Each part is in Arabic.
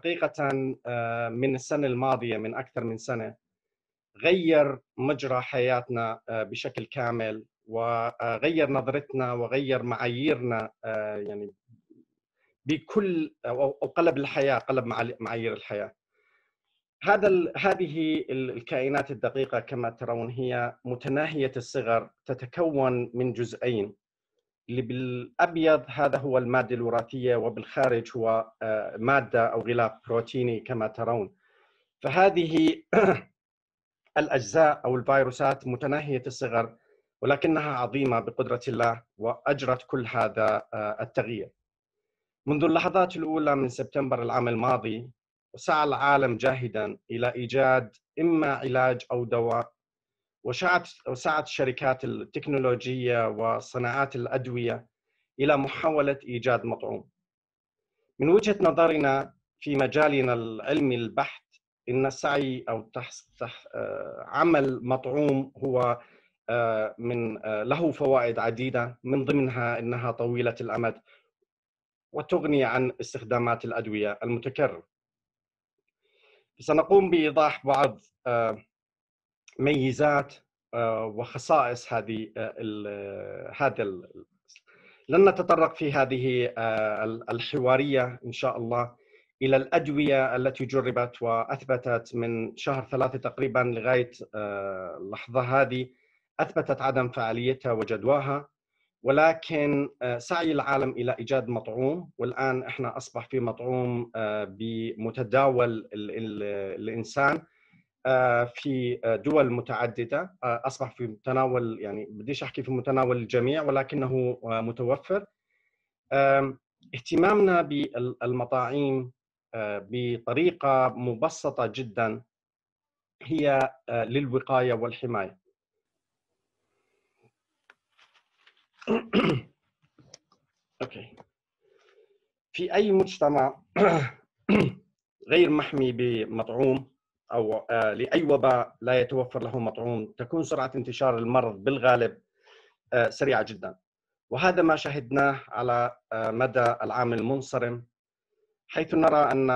حقيقة من السنة الماضية من أكثر من سنة غير مجرى حياتنا بشكل كامل وغير نظرتنا وغير معاييرنا يعني بكل أو قلب الحياة قلب معايير الحياة. هذا هذه الكائنات الدقيقة كما ترون هي متناهية الصغر تتكون من جزئين. اللي بالأبيض هذا هو المادة الوراثية وبالخارج هو آه، مادة أو غلاف بروتيني كما ترون. فهذه الأجزاء أو الفيروسات متناهية الصغر ولكنها عظيمة بقدرة الله وأجرت كل هذا آه، التغيير. منذ اللحظات الأولى من سبتمبر العام الماضي وسعى العالم جاهدا إلى إيجاد إما علاج أو دواء وسعت وسعت الشركات التكنولوجية وصناعات الأدوية إلى محاولة إيجاد مطعوم. من وجهة نظرنا في مجالنا العلمي البحث إن السعي أو. آه، عمل مطعوم هو آه، من آه، له فوائد عديدة من ضمنها إنها طويلة الأمد وتغني عن استخدامات الأدوية المتكررة. سنقوم بإيضاح بعض ميزات آه، وخصائص هذه آه، هذا لن نتطرق في هذه آه، الحوارية إن شاء الله. إلى الأدوية التي جربت وأثبتت من شهر ثلاثة تقريبا لغاية اللحظة هذه أثبتت عدم فعاليتها وجدواها. ولكن سعي العالم إلى إيجاد مطعوم. والآن إحنا أصبح في مطعوم بمتداول الإنسان. آه، في آه، دول متعددة. آه، أصبح في متناول يعني بديش أحكي في متناول الجميع ولكنه متوفر. اهتمامنا بالمطاعيم بطريقة مبسطة جدا هي للوقاية والحماية. أوكي. في أي مجتمع غير محمي بمطعوم أو آه، لأي وباء لا يتوفر له مطعوم. تكون سرعة انتشار المرض بالغالب آه، سريعة جدا. وهذا ما شهدناه على آه، مدى العام المنصرم حيث نرى أن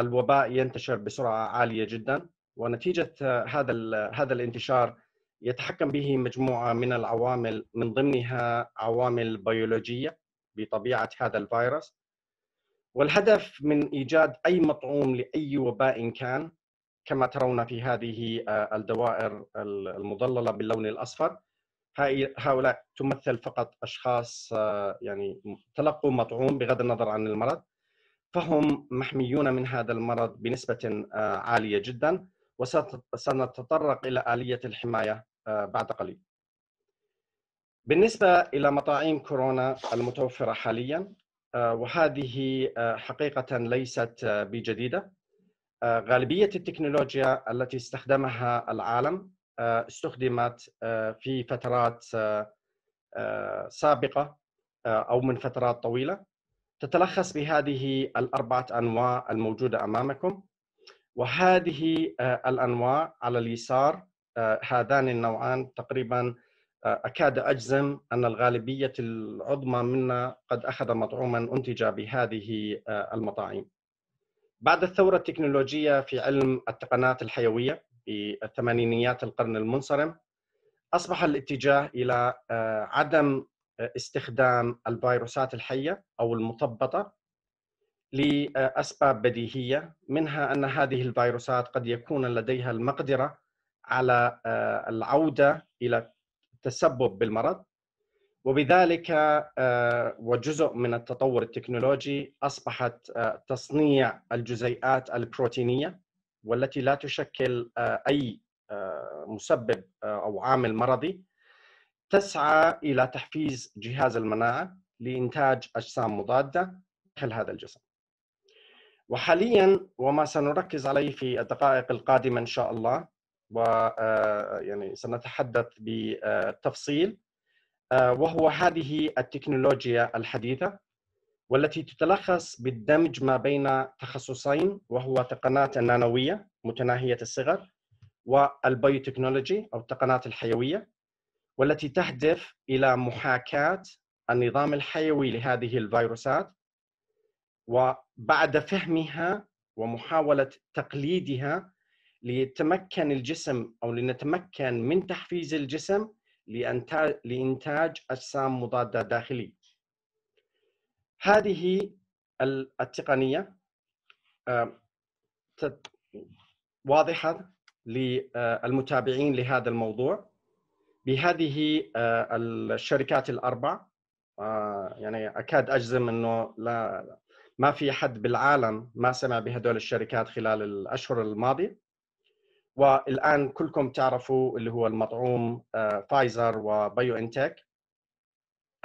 الوباء ينتشر بسرعة عالية جدا. ونتيجة هذا هذا الانتشار يتحكم به مجموعة من العوامل من ضمنها عوامل بيولوجية بطبيعة هذا الفيروس. والهدف من إيجاد أي مطعوم لأي وباء كان كما ترون في هذه آه، الدوائر المظلله باللون الأصفر. هؤلاء تمثل فقط أشخاص آه، يعني تلقوا مطعوم بغض النظر عن المرض. فهم محميون من هذا المرض بنسبة آه، عالية جدا وسنتطرق إلى آلية الحماية بعد قليل. بالنسبة إلى مطاعيم كورونا المتوفرة حاليا وهذه حقيقة ليست بجديدة. غالبية التكنولوجيا التي استخدمها العالم آه، استخدمت آه، في فترات سابقة أو من فترات طويلة. تتلخص بهذه الأربعة أنواع الموجودة أمامكم. وهذه الأنواع على اليسار هذان النوعان تقريبا أكاد أجزم أن الغالبية العظمى منا قد أخذ مطعوما أنتج بهذه المطاعيم بعد الثورة التكنولوجية في علم التقنات الحيوية في الثمانينيات القرن المنصرم أصبح الاتجاه إلى آه، عدم آه، استخدام الفيروسات الحية أو المثبطة لأسباب بديهية منها أن هذه الفيروسات قد يكون لديها المقدرة على آه، العودة إلى التسبب بالمرض. وبذلك آه، وجزء من التطور التكنولوجي أصبحت آه، تصنيع الجزيئات البروتينية والتي لا تشكل آه، أي مسبب أو عامل مرضي تسعى إلى تحفيز جهاز المناعة لإنتاج أجسام مضادة داخل هذا الجسم. وحاليا وما سنركز عليه في الدقائق القادمة إن شاء الله ويعني سنتحدث بتفصيل وهو هذه التكنولوجيا الحديثة والتي تتلخص بالدمج ما بين تخصصين وهو تقنات النانوية متناهية الصغر وال biotechnology أو التقنات الحيوية والتي تهدف إلى محاكاة النظام الحيوي لهذه الفيروسات وبعد فهمها ومحاولة تقليدها ليتمكن الجسم أو لنتمكن من تحفيز الجسم لانتاج أجسام مضادة داخلية. هذه التقنية آه، واضحة للمتابعين لهذا الموضوع بهذه آه، الشركات الأربع آه، يعني أكاد أجزم إنه لا ما في حد بالعالم ما سمع بهدول الشركات خلال الأشهر الماضية والآن كلكم تعرفوا اللي هو المطعوم فايزر و BioNTech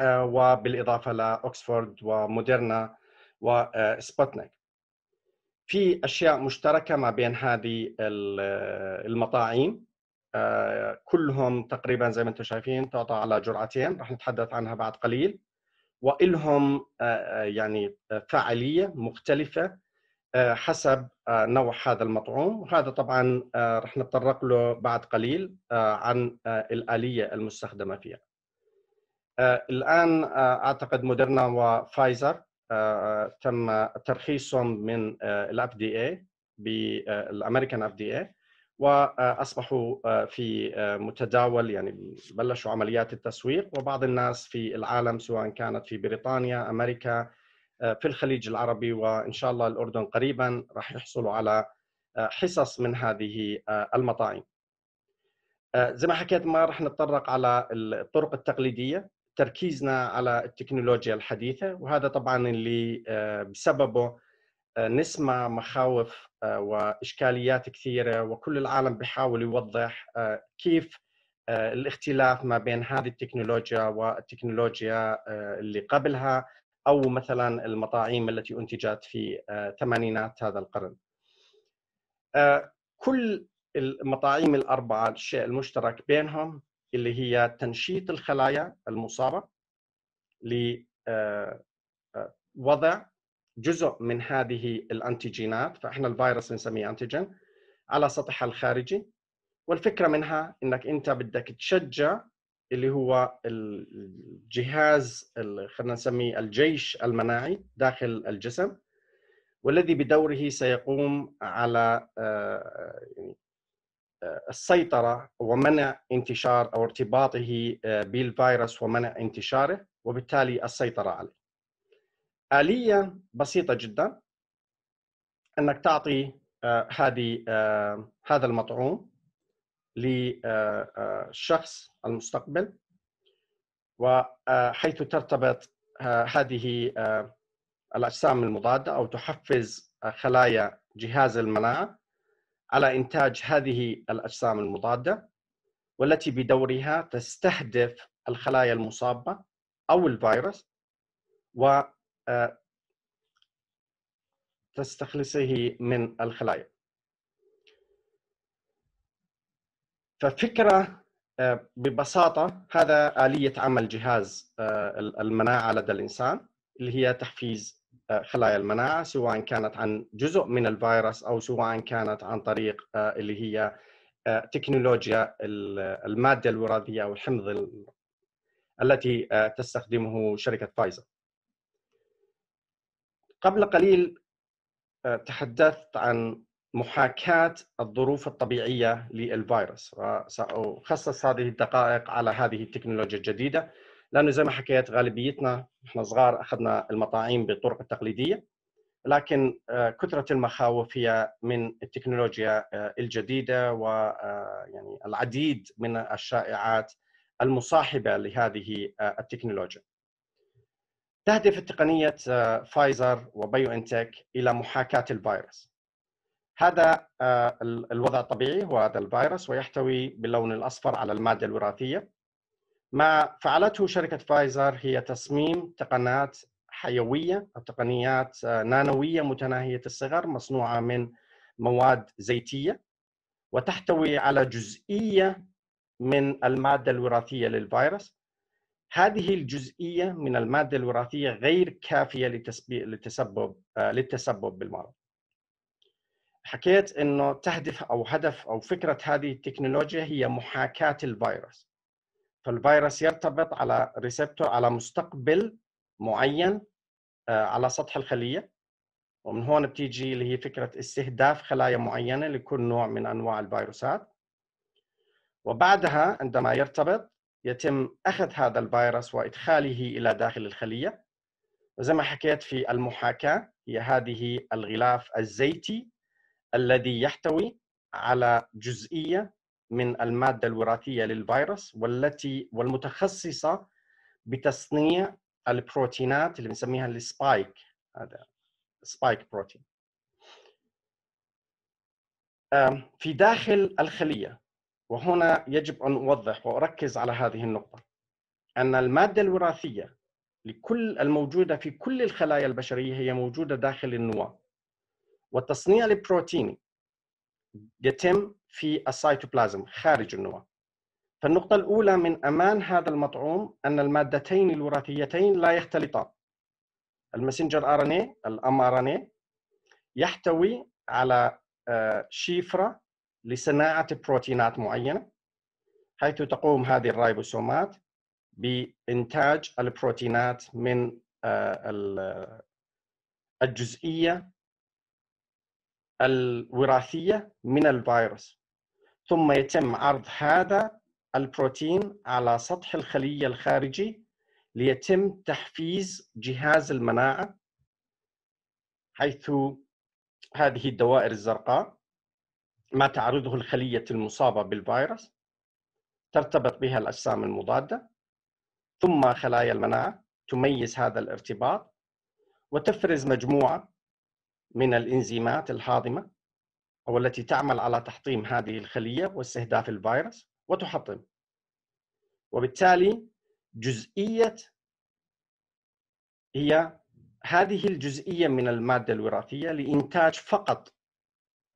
وبالإضافة لأوكسفورد وموديرنا وسبوتنيك في أشياء مشتركة ما بين هذه المطاعيم آه، كلهم تقريبا زي ما أنتم شايفين تعطى على جرعتين راح نتحدث عنها بعد قليل. وإلهم آه، آه، يعني فاعلية مختلفة حسب نوع هذا المطعوم وهذا طبعا راح نتطرق له بعد قليل عن الآلية المستخدمة فيها. الآن أعتقد مودرنا وفايزر تم ترخيصهم من ال FDA بال American FDA وأصبحوا آه، في آه، متداول يعني بلشوا عمليات التسويق وبعض الناس في العالم سواء كانت في بريطانيا أمريكا آه، في الخليج العربي وإن شاء الله الأردن قريبا راح يحصلوا على حصص من هذه المطاعم. زي ما حكيت ما راح نتطرق على الطرق التقليدية تركيزنا على التكنولوجيا الحديثة وهذا طبعا اللي بسببه نسمع مخاوف آه، وإشكاليات كثيرة وكل العالم بيحاول يوضح آه، كيف آه، الاختلاف ما بين هذه التكنولوجيا والتكنولوجيا اللي قبلها أو مثلا المطاعيم التي أنتجت في ثمانينات هذا القرن. كل المطاعيم الأربعة الشيء المشترك بينهم اللي هي تنشيط الخلايا المصابة لوضع جزء من هذه الأنتيجينات فإحنا الفيروس بنسميه أنتيجين على سطحها الخارجي والفكرة منها إنك أنت بدك تشجع اللي هو الجهاز خلينا نسميه الجيش المناعي داخل الجسم والذي بدوره سيقوم على آه، يعني آه، السيطرة ومنع انتشار أو ارتباطه آه، بالفيروس ومنع انتشاره وبالتالي السيطرة عليه. آلية بسيطة جدا أنك تعطي هذه هذا المطعوم للشخص المستقبل وحيث ترتبط آه، هذه الأجسام المضادة أو تحفز خلايا جهاز المناعة على إنتاج هذه الأجسام المضادة والتي بدورها تستهدف الخلايا المصابة أو الفيروس و آه، تستخلصه من الخلايا. ففكرة آه، ببساطة هذا آلية عمل جهاز آه، المناعة لدى الإنسان اللي هي تحفيز خلايا المناعة سواء كانت عن جزء من الفيروس أو سواء كانت عن طريق اللي هي تكنولوجيا المادة الوراثية أو الحمض التي تستخدمه شركة فايزر. قبل قليل آه، تحدثت عن محاكاة الظروف الطبيعية للفيروس وسأخصص هذه الدقائق على هذه التكنولوجيا الجديدة. لأنه زي ما حكيت غالبيتنا إحنا صغار أخذنا المطاعيم بالطرق التقليدية لكن آه، كثرة المخاوف هي من التكنولوجيا آه، الجديدة ويعني العديد من الشائعات المصاحبة لهذه التكنولوجيا. تهدف تقنية آه، فايزر وبايو انتك إلى محاكاة الفيروس. هذا آه، الوضع الطبيعي هو هذا الفيروس ويحتوي باللون الأصفر على المادة الوراثية ما فعلته شركة فايزر هي تصميم تقنيات حيوية أو تقنيات آه، نانوية متناهية الصغر مصنوعة من مواد زيتية وتحتوي على جزئية من المادة الوراثية للفيروس هذه الجزئية من المادة الوراثية غير كافية للتسبب آه، للتسبب بالمرض. حكيت إنه تهدف أو هدف أو فكرة هذه التكنولوجيا هي محاكاة الفيروس. فالفيروس يرتبط على ريسبتور على مستقبل معين آه، على سطح الخلية. ومن هون بتيجي اللي هي فكرة استهداف خلايا معينة لكل نوع من أنواع الفيروسات. وبعدها عندما يرتبط يتم أخذ هذا الفيروس وإدخاله إلى داخل الخلية. وزي ما حكيت في المحاكاة هي هذه الغلاف الزيتي الذي يحتوي على جزئية من المادة الوراثية للفيروس والتي والمتخصصة بتصنيع البروتينات اللي بنسميها ال spike هذا spike protein في داخل الخلية وهنا يجب أن أوضح وأركز على هذه النقطة أن المادة الوراثية لكل الموجودة في كل الخلايا البشرية هي موجودة داخل النواة. والتصنيع البروتيني يتم في السيتوبلازم خارج النواة فالنقطة الأولى من أمان هذا المطعوم أن المادتين الوراثيتين لا يختلطان ال messenger RNA ال mRNA يحتوي على آه، شيفرة لصناعة بروتينات معينة حيث تقوم هذه الرايبوسومات بإنتاج البروتينات من آه، الجزئية الوراثية من الفيروس. ثم يتم عرض هذا البروتين على سطح الخلية الخارجي ليتم تحفيز جهاز المناعة حيث هذه الدوائر الزرقاء ما تعرضه الخلية المصابة بالفيروس ترتبط بها الأجسام المضادة. ثم خلايا المناعة تميز هذا الارتباط وتفرز مجموعة من الإنزيمات الهاضمة أو التي تعمل على تحطيم هذه الخلية واستهداف الفيروس وتحطم. وبالتالي جزئية هي هذه الجزئية من المادة الوراثية لإنتاج فقط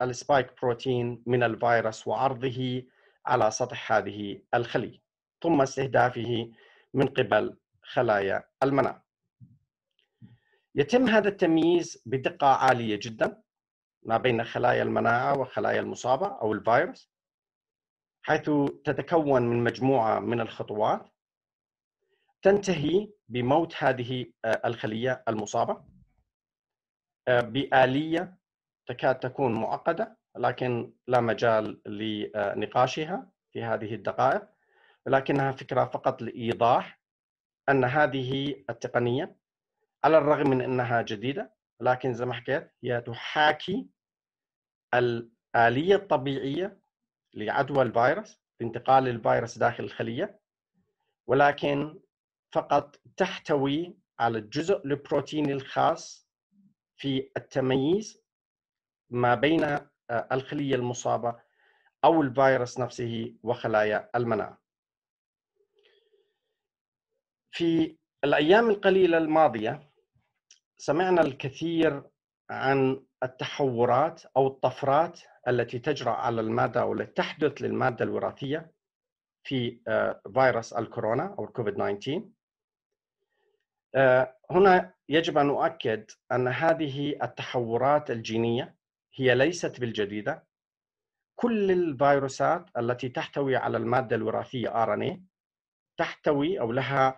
السبايك بروتين من الفيروس وعرضه على سطح هذه الخلية ثم استهدافه من قبل خلايا المناعة. يتم هذا التمييز بدقة عالية جدا ما بين خلايا المناعة وخلايا المصابة أو الفيروس حيث تتكون من مجموعة من الخطوات تنتهي بموت هذه آه، الخلية المصابة آه، بآلية تكاد تكون معقدة لكن لا مجال لنقاشها في هذه الدقائق ولكنها فكرة فقط لإيضاح أن هذه التقنية على الرغم من أنها جديدة لكن زي ما حكيت هي تحاكي الآلية الطبيعية لعدوى الفيروس لانتقال الفيروس داخل الخلية ولكن فقط تحتوي على الجزء البروتيني الخاص في التمييز ما بين آه، الخلية المصابة أو الفيروس نفسه وخلايا المناعة. في الأيام القليلة الماضية سمعنا الكثير عن التحورات أو الطفرات التي تجرى على المادة أو التي تحدث للمادة الوراثية في آه، فيروس الكورونا أو الكوفيد 19 آه، هنا يجب أن أؤكد أن هذه التحورات الجينية هي ليست بالجديدة. كل الفيروسات التي تحتوي على المادة الوراثية RNA تحتوي أو لها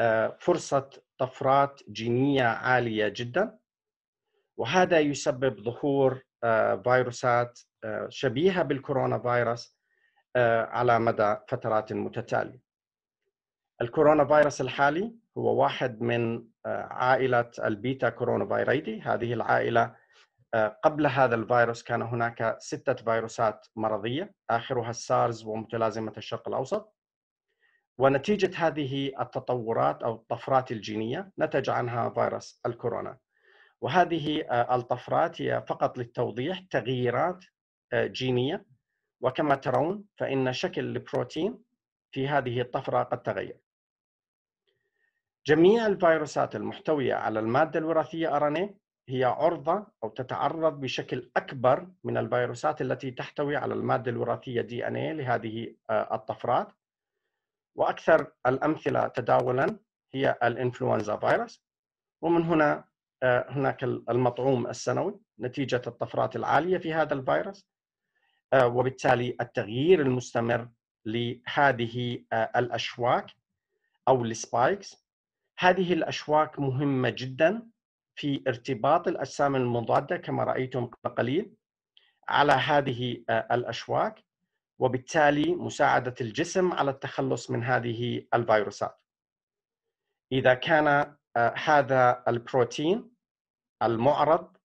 آه، فرصة طفرات جينية عالية جدا وهذا يسبب ظهور آه، فيروسات شبيهة بالكورونا فيروس على مدى فترات متتالية. الكورونا فيروس الحالي هو واحد من آه، عائلة ال beta coronaviridae هذه العائلة آه، قبل هذا الفيروس كان هناك ستة فيروسات مرضية آخرها السارس ومتلازمة الشرق الأوسط. ونتيجة هذه التطورات أو الطفرات الجينية نتج عنها فيروس الكورونا. وهذه آه، الطفرات هي فقط للتوضيح تغييرات جينية. وكما ترون فإن شكل البروتين في هذه الطفرة قد تغير. جميع الفيروسات المحتوية على المادة الوراثية RNA هي عرضة أو تتعرض بشكل أكبر من الفيروسات التي تحتوي على المادة الوراثية DNA لهذه آه، الطفرات. وأكثر الأمثلة تداولا هي الإنفلونزا فيروس ومن هنا آه، هناك المطعوم السنوي نتيجة الطفرات العالية في هذا الفيروس آه، وبالتالي التغيير المستمر لهذه الأشواك أو السبايكس. هذه الأشواك مهمة جدا في ارتباط الأجسام المضادة كما رأيتم قبل قليل على هذه الأشواك. وبالتالي مساعدة الجسم على التخلص من هذه الفيروسات. إذا كان هذا البروتين المعرض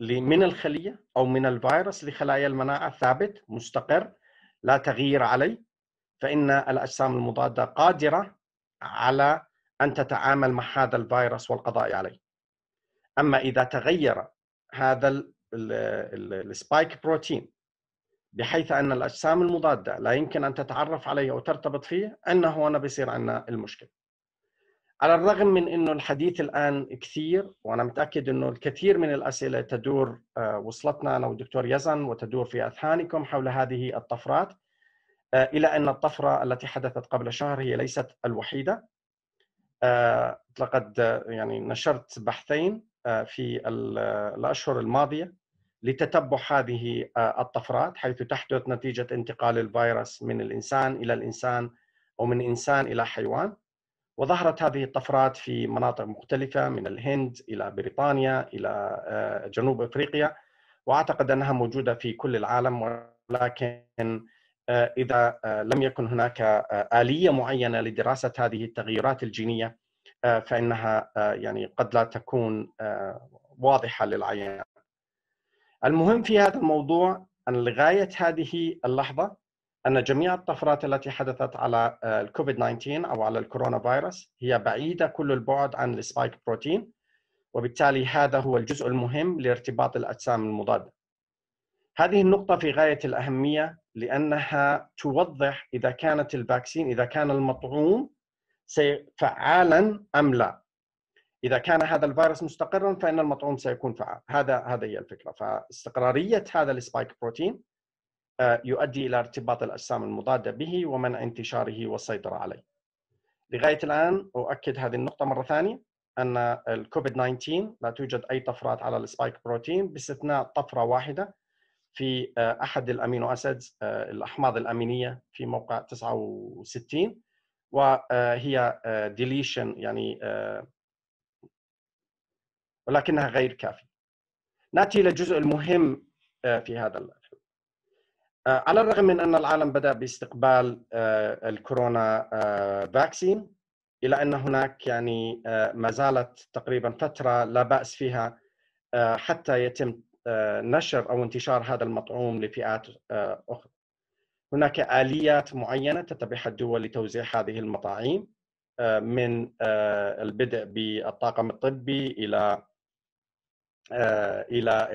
من الخلية أو من الفيروس لخلايا المناعة ثابت مستقر لا تغيير عليه فإن الأجسام المضادة قادرة على أن تتعامل مع هذا الفيروس والقضاء عليه. أما إذا تغير هذا السبايك بروتين بحيث أن الأجسام المضادة لا يمكن أن تتعرف عليه أو ترتبط فيه أنه هنا بيصير عندنا المشكلة. على الرغم من إنه الحديث الآن كثير وأنا متأكد إنه الكثير من الأسئلة تدور آه، وصلتنا أنا والدكتور يزن وتدور في أذهانكم حول هذه الطفرات آه، إلى أن الطفرة التي حدثت قبل شهر هي ليست الوحيدة آه، لقد يعني نشرت بحثين في الأشهر الماضية لتتبع هذه الطفرات حيث تحدث نتيجة انتقال الفيروس من الإنسان إلى الإنسان أو من إنسان إلى حيوان. وظهرت هذه الطفرات في مناطق مختلفة من الهند إلى بريطانيا إلى آه، جنوب أفريقيا. وأعتقد أنها موجودة في كل العالم ولكن آه، إذا آه، لم يكن هناك آلية معينة لدراسة هذه التغيرات الجينية فإنها يعني قد لا تكون واضحة للعيان المهم في هذا الموضوع أن لغاية هذه اللحظة أن جميع الطفرات التي حدثت على آه، الكوفيد 19 أو على الكورونا فيروس هي بعيدة كل البعد عن ال spike protein وبالتالي هذا هو الجزء المهم لارتباط الأجسام المضادة. هذه النقطة في غاية الأهمية لأنها توضح إذا كانت ال vaccine إذا كان المطعوم فعالا أم لا. إذا كان هذا الفيروس مستقرا فإن المطعوم سيكون فعال. هذا هذه هي الفكرة. فاستقرارية هذا ال spike protein آه، يؤدي إلى ارتباط الأجسام المضادة به ومنع انتشاره والسيطرة عليه. لغاية الآن أؤكد هذه النقطة مرة ثانية أن الكوفيد 19 لا توجد أي طفرات على ال spike protein باستثناء طفرة واحدة في آه، أحد ال amino acids آه، الأحماض الأمينية في موقع 69 وهي deletion يعني ولكنها غير كافية. نأتي إلى الجزء المهم في هذا آه، على الرغم من أن العالم بدأ باستقبال آه، الكورونا آه، فاكسين الا أن هناك يعني ما زالت تقريبا فترة لا بأس فيها حتى يتم نشر أو انتشار هذا المطعوم لفئات أخرى. هناك آليات معينة تتبعها الدول لتوزيع هذه المطاعيم من البدء بالطاقم الطبي إلى إلى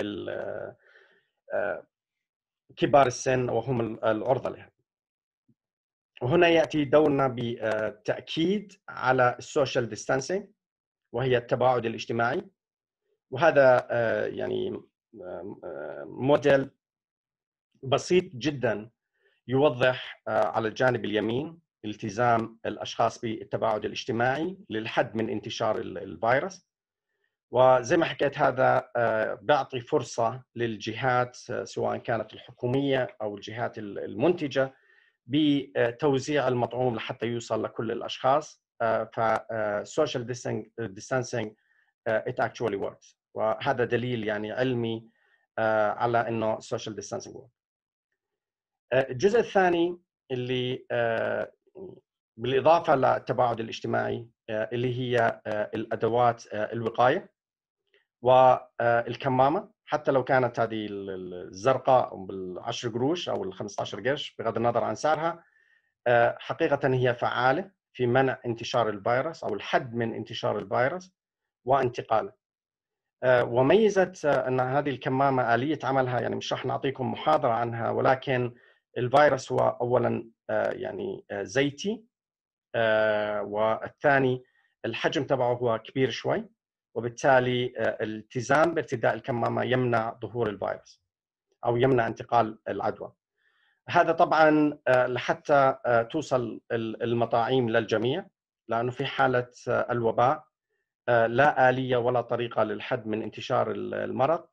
كبار السن وهم العرضة لها. وهنا يأتي دورنا بالتأكيد على ال social distancing وهي التباعد الاجتماعي. وهذا آه، يعني آه، موديل بسيط جدا يوضح آه، على الجانب اليمين التزام الأشخاص بالتباعد الاجتماعي للحد من انتشار الفيروس. وزي ما حكيت هذا آه، بيعطي فرصة للجهات آه، سواء كانت الحكومية أو الجهات المنتجة بتوزيع المطعوم لحتى يوصل لكل الأشخاص. ف social distancing it actually works وهذا دليل يعني علمي آه، على إنه ال social distancing work الجزء الثاني اللي بالإضافة للتباعد الاجتماعي اللي هي الأدوات الوقاية. والكمامه حتى لو كانت هذه الزرقاء بال10 قروش أو ال15 قرش بغض النظر عن سعرها آه، حقيقة هي فعالة في منع انتشار الفيروس أو الحد من انتشار الفيروس وانتقاله. آه، وميزة آه، أن هذه الكمامة آلية عملها يعني مش راح نعطيكم محاضرة عنها ولكن الفيروس هو اولا يعني زيتي والثاني الحجم تبعه هو كبير شوي وبالتالي آه، الالتزام بارتداء الكمامة يمنع ظهور الفيروس أو يمنع انتقال العدوى. هذا طبعا آه، لحتى آه، توصل المطاعيم للجميع لأنه في حالة الوباء لا آلية ولا طريقة للحد من انتشار المرض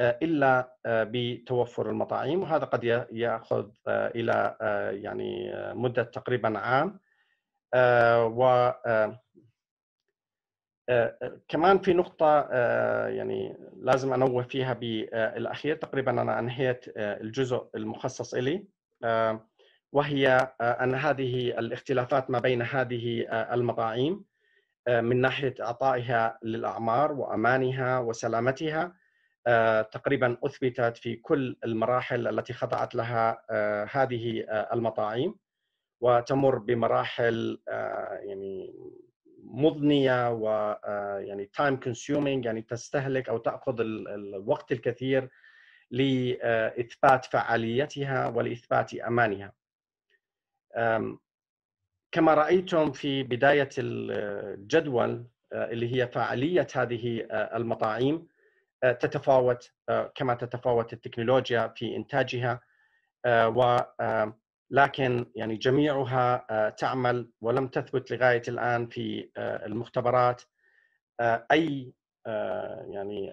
إلا بتوفر المطاعيم وهذا قد يأخذ إلى يعني مدة تقريبا عام و كمان في نقطة يعني لازم أنوه فيها بالأخير تقريبا أنا أنهيت الجزء المخصص إلي وهي أن هذه الاختلافات ما بين هذه المطاعيم من ناحية إعطائها للأعمار وأمانها وسلامتها تقريبا أثبتت في كل المراحل التي خضعت لها هذه المطاعيم وتمر بمراحل يعني مضنية و يعني time consuming يعني تستهلك أو تأخذ الوقت الكثير لإثبات فعاليتها ولإثبات أمانها. كما رأيتم في بداية الجدول اللي هي فاعليه هذه المطاعيم تتفاوت كما تتفاوت التكنولوجيا في إنتاجها و لكن يعني جميعها تعمل ولم تثبت لغاية الآن في المختبرات أي يعني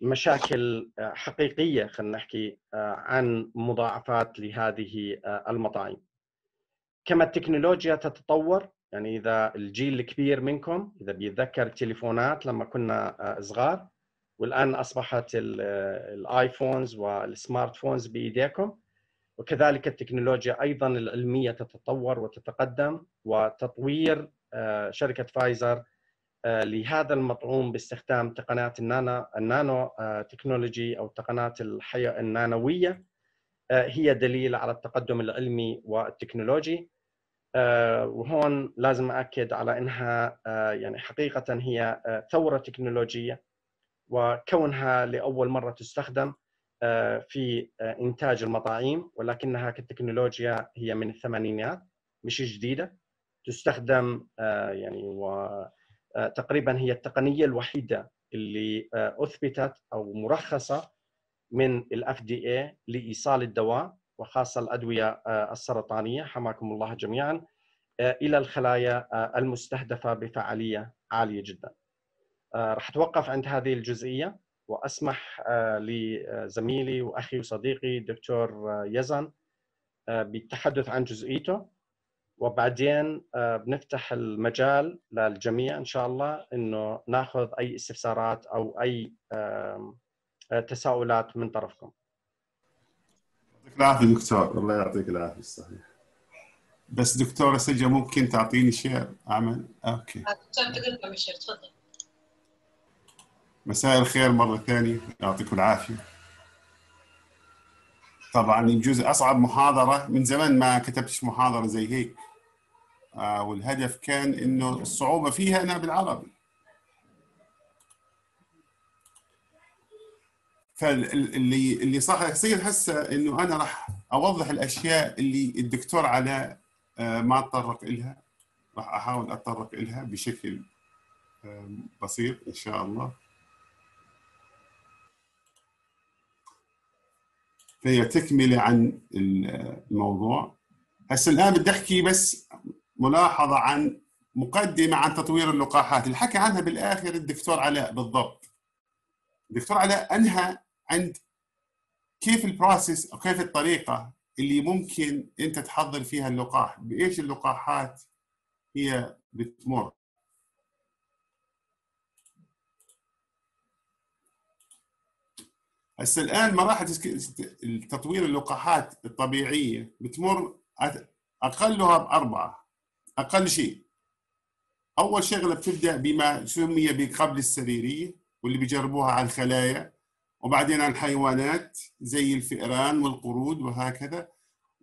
مشاكل حقيقية خلينا نحكي عن مضاعفات لهذه المطاعم. كما التكنولوجيا تتطور يعني إذا الجيل الكبير منكم إذا بيتذكر التليفونات لما كنا صغار والآن أصبحت ال iPhones وال smart phones بإيديكم وكذلك التكنولوجيا أيضا العلمية تتطور وتتقدم وتطوير آه، شركة فايزر آه، لهذا المطعوم باستخدام تقنيات النانو النانو آه، technology أو التقنيات الحياة النانوية هي دليل على التقدم العلمي والتكنولوجي. وهون لازم اكد على إنها يعني حقيقة هي ثورة تكنولوجية وكونها لأول مرة تستخدم في آه، إنتاج المطاعيم ولكنها كتكنولوجيا هي من الثمانينات مش جديدة. تستخدم آه، يعني وتقريبا هي التقنية الوحيدة اللي أثبتت أو مرخصة من الاف دي اي لإيصال الدواء وخاصة الأدوية السرطانية. حماكم الله جميعا إلى الخلايا المستهدفة بفعالية عالية جدا. راح أتوقف عند هذه الجزئية. وأسمح آه، لزميلي وأخي وصديقي دكتور آه، يزن آه، بالتحدث عن جزئيته وبعدين بنفتح المجال للجميع إن شاء الله إنه نأخذ أي استفسارات أو أي تساؤلات من طرفكم. يعطيك العافية دكتور الله يعطيك العافية صحيح. بس دكتورة سجه ممكن تعطيني شيء أعمل؟ أوكي. دكتور تقدر تفضل. مساء الخير مرة ثانية. يعطيكم العافية. طبعا يجوز أصعب محاضرة. من زمان ما كتبتش محاضرة زي هيك. آه والهدف كان إنه الصعوبة فيها أنا بالعربي. فاللي اللي صح يصير هسه إنه أنا راح أوضح الأشياء اللي الدكتور علاء آه، ما تطرق لها راح أحاول أتطرق لها بشكل بسيط إن شاء الله. فهي تكملة عن الموضوع. هسه الآن بدي أحكي بس ملاحظة عن مقدمة عن تطوير اللقاحات. اللي حكى عنها بالآخر الدكتور علاء بالضبط. الدكتور علاء أنهى عند كيف البروسيس أو كيف الطريقة اللي ممكن أنت تحضر فيها اللقاح بإيش اللقاحات هي بتمر. هسه الآن مراحل تطوير اللقاحات الطبيعية بتمر أقلها بأربعة أقل شيء. أول شغلة بتبدأ بما سمي بقبل السريرية واللي بيجربوها على الخلايا وبعدين على الحيوانات زي الفئران والقرود وهكذا.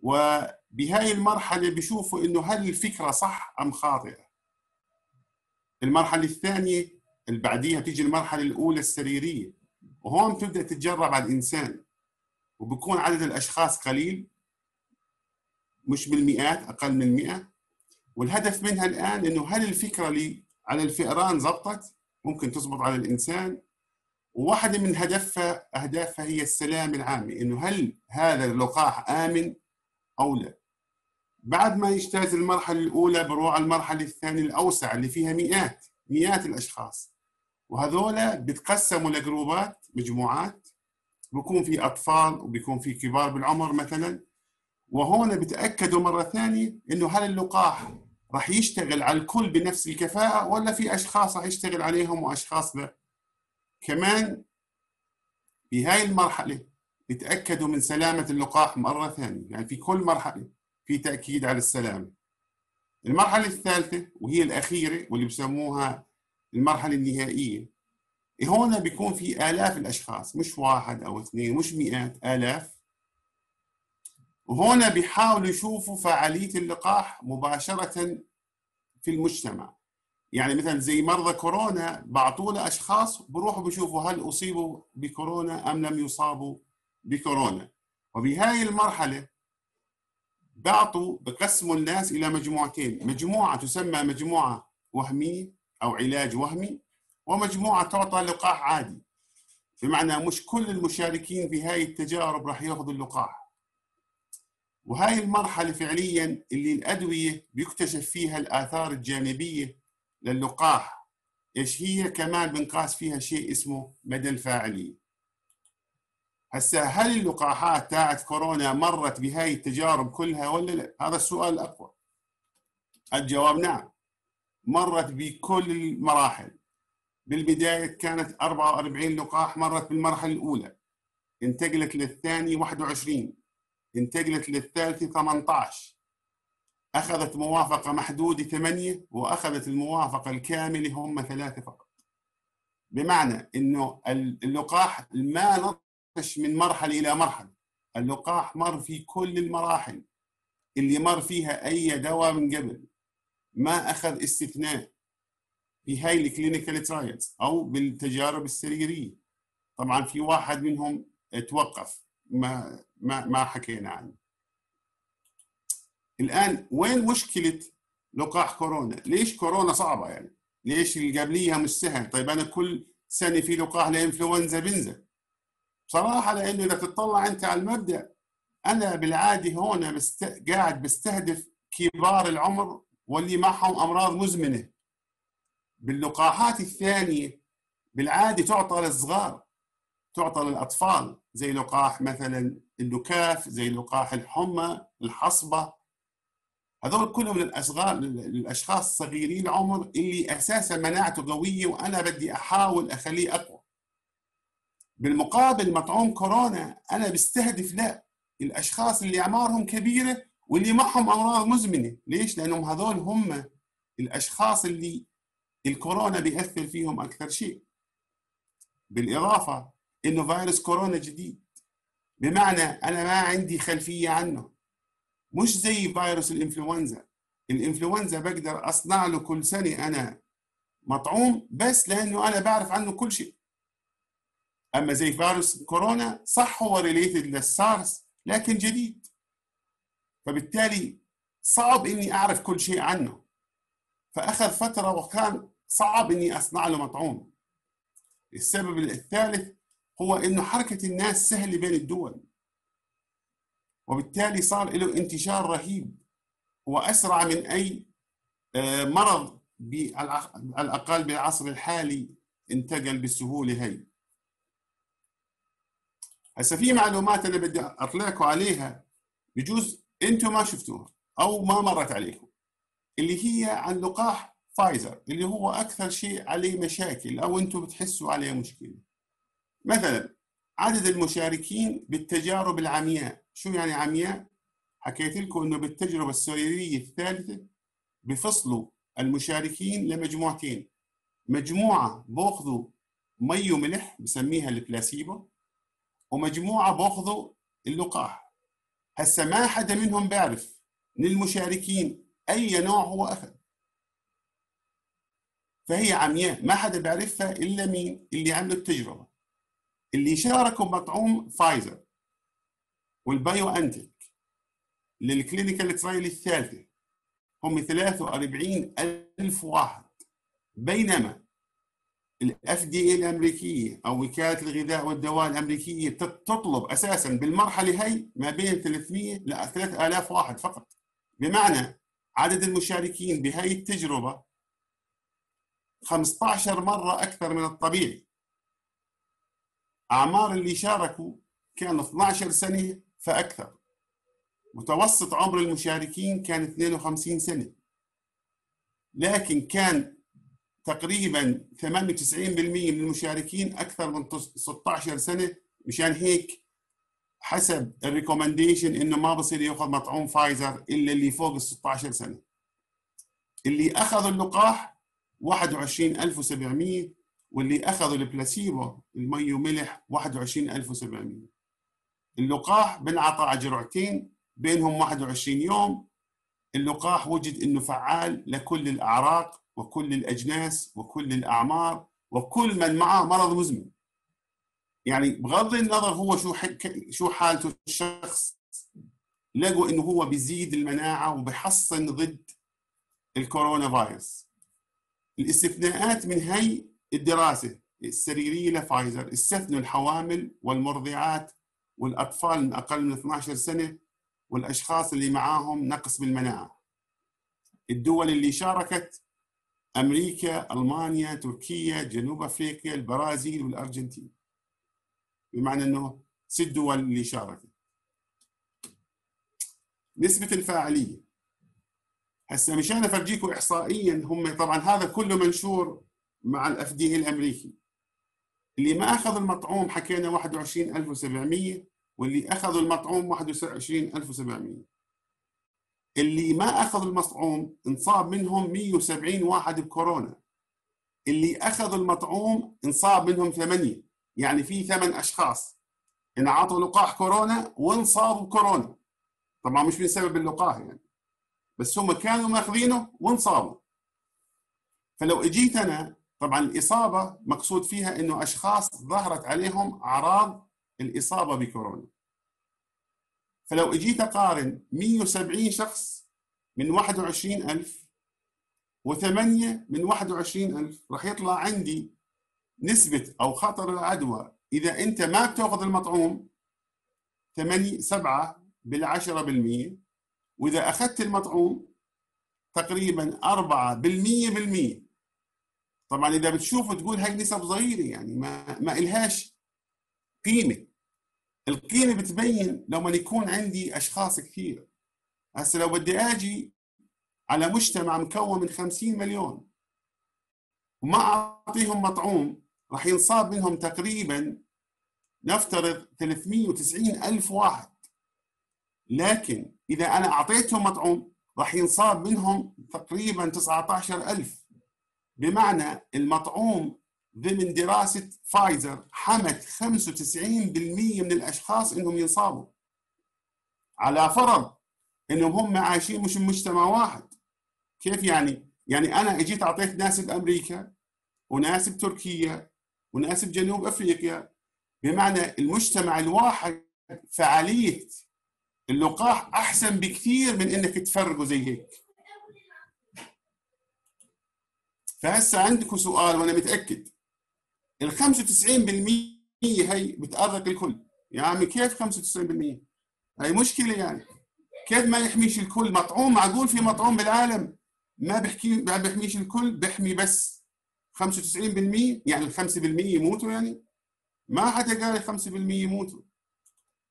وبهاي المرحلة بيشوفوا إنه هل الفكرة صح أم خاطئة؟ المرحلة الثانية اللي بعديها تيجي المرحلة الأولى السريرية. وهون تبدأ تتجرب على الإنسان وبكون عدد الأشخاص قليل مش بالمئات أقل من 100 والهدف منها الآن إنه هل الفكرة اللي على الفئران زبطت ممكن تزبط على الإنسان. وواحدة من هدفها أهدافها هي السلام العامي إنه هل هذا اللقاح آمن أو لا؟ بعد ما يجتاز المرحلة الأولى بروح على المرحلة الثانية الأوسع اللي فيها مئات مئات الأشخاص. وهذولا بتقسموا لجروبات مجموعات. بيكون في أطفال وبيكون في كبار بالعمر مثلا. وهون بتأكدوا مرة ثانية إنه هل اللقاح راح يشتغل على الكل بنفس الكفاءة ولا في أشخاص راح يشتغل عليهم وأشخاص لا؟ كمان في هاي المرحلة يتأكدوا من سلامة اللقاح مرة ثانية. يعني في كل مرحلة في تأكيد على السلامة. المرحلة الثالثة وهي الأخيرة واللي بسموها المرحلة النهائية. هون بيكون في آلاف الأشخاص مش واحد أو اثنين مش مئات آلاف. وهنا بيحاولوا يشوفوا فعالية اللقاح مباشرة في المجتمع. يعني مثلا زي مرضى كورونا بعطوا له أشخاص بروحوا بيشوفوا هل أصيبوا بكورونا أم لم يصابوا بكورونا. وبهاي المرحلة بعطوا بقسموا الناس إلى مجموعتين. مجموعة تسمى مجموعة وهمية أو علاج وهمي ومجموعة تعطى لقاح عادي. بمعنى مش كل المشاركين في هاي التجارب راح ياخذوا اللقاح. وهاي المرحلة فعليا اللي الأدوية بيكتشف فيها الآثار الجانبية للقاح. إيش هي؟ كمان بنقاس فيها شيء اسمه مدى الفاعلية. هسا هل اللقاحات تاعت كورونا مرت بهاي التجارب كلها ولا لا؟ هذا السؤال الأقوى. الجواب نعم. مرت بكل المراحل. بالبداية كانت 44 لقاح مرت بالمرحلة الأولى. انتقلت للثاني 21 انتقلت للثالث 18 أخذت موافقة محدودة 8 وأخذت الموافقة الكاملة هم ثلاثة فقط. بمعنى أنه اللقاح ما نطش من مرحلة إلى مرحلة. اللقاح مر في كل المراحل. اللي مر فيها أي دواء من قبل. ما أخذ استثناء في هاي ال clinical trials أو بالتجارب السريرية. طبعا في واحد منهم توقف ما ما ما حكينا عنه. الآن وين مشكلة لقاح كورونا؟ ليش كورونا صعبة يعني؟ ليش اللي قبليها مش سهل؟ طيب أنا كل سنة في لقاح لإنفلونزا بنزل. بصراحة لأنه إذا تطلع أنت على المبدأ أنا بالعادة هون بست... قاعد بستهدف كبار العمر واللي معهم أمراض مزمنة. باللقاحات الثانية بالعادة تعطى للصغار تعطى للأطفال زي لقاح مثلا اللكاف زي لقاح الحمى الحصبة. هذول كلهم للأصغار للأشخاص الصغيرين العمر اللي أساسا مناعته قوية وأنا بدي أحاول أخليه أقوى. بالمقابل مطعوم كورونا أنا بستهدف لا الأشخاص اللي أعمارهم كبيرة واللي معهم أمراض مزمنة. ليش؟ لأنهم هذول هم الأشخاص اللي الكورونا بيأثر فيهم أكثر شيء. بالإضافة إنه فيروس كورونا جديد. بمعنى أنا ما عندي خلفية عنه. مش زي فيروس الإنفلونزا. الإنفلونزا بقدر أصنع له كل سنة أنا مطعوم بس لأنه أنا بعرف عنه كل شيء. أما زي فيروس كورونا صح هو ريليتد للسارس لكن جديد. فبالتالي صعب إني أعرف كل شيء عنه. فأخذ فترة وكان صعب إني أصنع له مطعوم. السبب الثالث هو إنه حركة الناس سهلة بين الدول. وبالتالي صار له انتشار رهيب. وأسرع من أي مرض على الأقل بالعصر الحالي انتقل بالسهولة هي. هسه في معلومات أنا بدي أطلعكم عليها. بجوز أنتم ما شفتوها أو ما مرت عليكم. اللي هي عن لقاح فايزر اللي هو أكثر شيء عليه مشاكل أو أنتم بتحسوا عليه مشكلة. مثلا عدد المشاركين بالتجارب العمياء. شو يعني عمياء؟ حكيت لكم إنه بالتجربة السريريه الثالثة بفصلوا المشاركين لمجموعتين. مجموعة بأخذوا مي وملح بسميها البلاسيبو ومجموعة بأخذوا اللقاح. هسه ما حدا منهم بيعرف من المشاركين أي نوع هو أخذ. فهي عمياء ما حدا بيعرفها إلا مين؟ اللي عملوا التجربة. اللي شاركوا مطعوم فايزر وال BioNTech لل clinical trial الثالثة. هم 43 ألف واحد. بينما ال FDA الأمريكية أو وكالة الغذاء والدواء الأمريكية تطلب أساسا بالمرحلة هي ما بين 300 ل 3000 واحد فقط. بمعنى عدد المشاركين بهاي التجربة 15 مرة أكثر من الطبيعي. أعمار اللي شاركوا كان 12 سنة فأكثر. متوسط عمر المشاركين كان 52 سنة. لكن كان تقريبا 98% من المشاركين أكثر من 16 سنة مشان هيك حسب ال recommendation إنه ما بصير يأخذ مطعوم فايزر إلا اللي فوق ال 16 سنة. اللي اخذوا اللقاح 21700 واللي اخذوا البلاسيبو المي وملح 21700 اللقاح بنعطى على جرعتين بينهم 21 يوم. اللقاح وجد إنه فعال لكل الأعراق. وكل الأجناس وكل الأعمار وكل من معه مرض مزمن. يعني بغض النظر هو شو شو حالته الشخص لقوا إنه هو بيزيد المناعة وبحصن ضد الكورونا فيروس الاستثناءات من هي الدراسة السريرية لفايزر استثنوا الحوامل والمرضعات والأطفال من أقل من 12 سنة والأشخاص اللي معاهم نقص بالمناعة. الدول اللي شاركت أمريكا ألمانيا تركيا جنوب أفريقيا البرازيل والأرجنتين. بمعنى إنه ست دول اللي شاركت نسبة الفاعلية. هسه مشان أفرجيكم احصائيا هم طبعا هذا كله منشور مع الأف دي الأمريكي. اللي ما أخذ المطعوم حكينا 21700 واللي أخذوا المطعوم 21700 اللي ما أخذ المطعوم انصاب منهم 170 واحد بكورونا. اللي اخذوا المطعوم انصاب منهم ثمانية. يعني في ثمان أشخاص. انعطوا لقاح كورونا وانصابوا بكورونا طبعا مش من سبب اللقاح يعني. بس هم كانوا ماخذينه وانصابوا. فلو اجيت أنا طبعا الإصابة مقصود فيها إنه أشخاص ظهرت عليهم أعراض الإصابة بكورونا. فلو اجيت اقارن 170 شخص من 21000 وثمانية من 21000 راح يطلع عندي نسبة أو خطر العدوى. إذا أنت ما بتأخذ المطعوم 8 7 بالعشرة بالمية. وإذا أخذت المطعوم تقريبا 4 بالمية بالمية. طبعا إذا بتشوف تقول هاي نسب صغيرة يعني ما ما إلهاش قيمة. القيمة بتبين لما يكون عندي أشخاص كثير. هسه لو بدي أجي على مجتمع مكون من 50 مليون وما أعطيهم مطعوم راح ينصاب منهم تقريبا نفترض 390 ألف واحد. لكن إذا أنا أعطيتهم مطعوم راح ينصاب منهم تقريبا 19 ألف. بمعنى المطعوم ضمن دراسة فايزر حمت 95% من الأشخاص إنهم ينصابوا. على فرض إنهم هم عايشين مش بمجتمع واحد. كيف يعني؟ يعني أنا إجيت أعطيت ناس بأمريكا وناس بتركيا وناس بجنوب أفريقيا. بمعنى المجتمع الواحد فعالية اللقاح أحسن بكثير من إنك تفرقوا زي هيك. فهسه عندكم سؤال وأنا متأكد. ال 95% هي بتأرق الكل. يا عمي كيف 95% هاي مشكلة يعني. كيف ما يحميش الكل؟ مطعوم معقول في مطعوم بالعالم؟ ما بحكي ما بيحميش الكل بيحمي بس. 95% يعني ال 5% يموتوا يعني؟ ما حدا قال ال 5% يموتوا.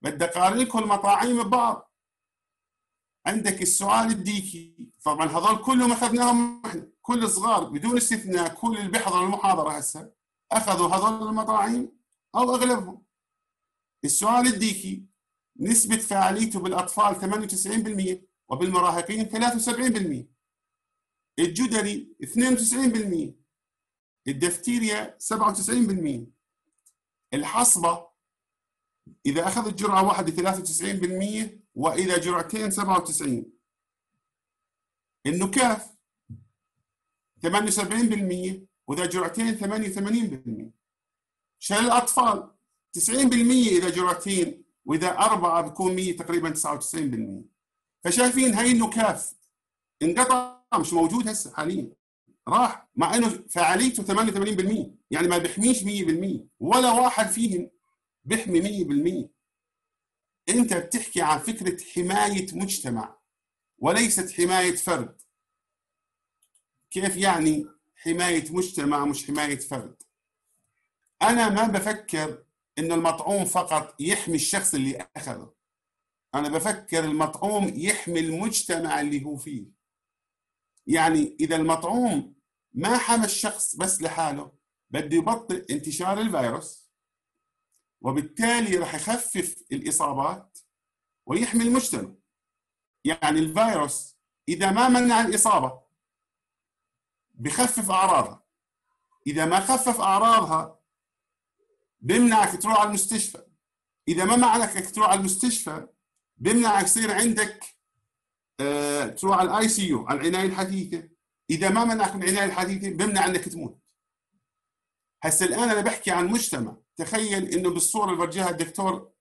بدي أقارن لكم المطاعيم ببعض. عندك السؤال الديكي طبعا هذول كلهم أخذناهم إحنا. كل صغار بدون استثناء كل اللي بيحضر المحاضرة هسه. أخذوا هذول المطاعيم أو اغلبهم السؤال الديكي نسبة فاعليته بالأطفال 98% وبالمراهقين 73% الجدري 92% الدفتيريا 97% الحصبة إذا أخذت جرعة واحدة 93% وإذا جرعتين 97 النكاف 78% وإذا جرعتين 88% شل الأطفال 90% إذا جرعتين وإذا أربعة بكون 100 تقريبا 99% فشايفين هاي النكاف انقطع مش موجود هسه حاليا. راح مع إنه فعاليته 88% يعني ما بيحميش 100% ولا واحد فيهم بيحمي 100% أنت بتحكي عن فكرة حماية مجتمع وليست حماية فرد. كيف يعني حماية مجتمع مش حماية فرد. أنا ما بفكر إن المطعوم فقط يحمي الشخص اللي أخذه. أنا بفكر المطعوم يحمي المجتمع اللي هو فيه. يعني إذا المطعوم ما حمى الشخص بس لحاله بده يبطئ انتشار الفيروس وبالتالي راح يخفف الإصابات ويحمي المجتمع. يعني الفيروس إذا ما منع الاصابه بخفف أعراضها. إذا ما خفف أعراضها بيمنعك تروح على المستشفى. إذا ما منعك تروح على المستشفى بيمنعك يصير عندك آه، تروح على ال ICU على العناية الحثيثة. إذا ما منعك من العناية الحثيثة بيمنع إنك تموت. هسه الآن أنا بحكي عن مجتمع. تخيل إنه بالصورة اللي وجهها الدكتور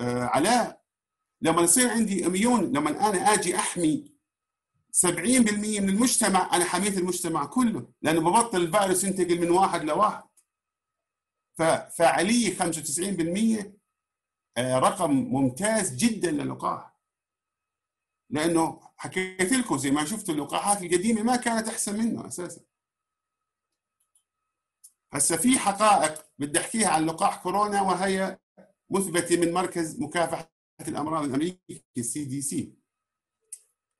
آه، علاء. لما يصير عندي أميون لما أنا آجي أحمي 70% من المجتمع أنا حميت المجتمع كله لأنه ببطل الفيروس ينتقل من واحد لواحد. ففاعليه 95% آه، رقم ممتاز جدا للقاح. لأنه حكيت لكم زي ما شفتوا اللقاحات القديمة ما كانت أحسن منه أساسا. هسه في حقائق بدي أحكيها عن لقاح كورونا وهي مثبتة من مركز مكافحة الأمراض الامريكي السي دي سي.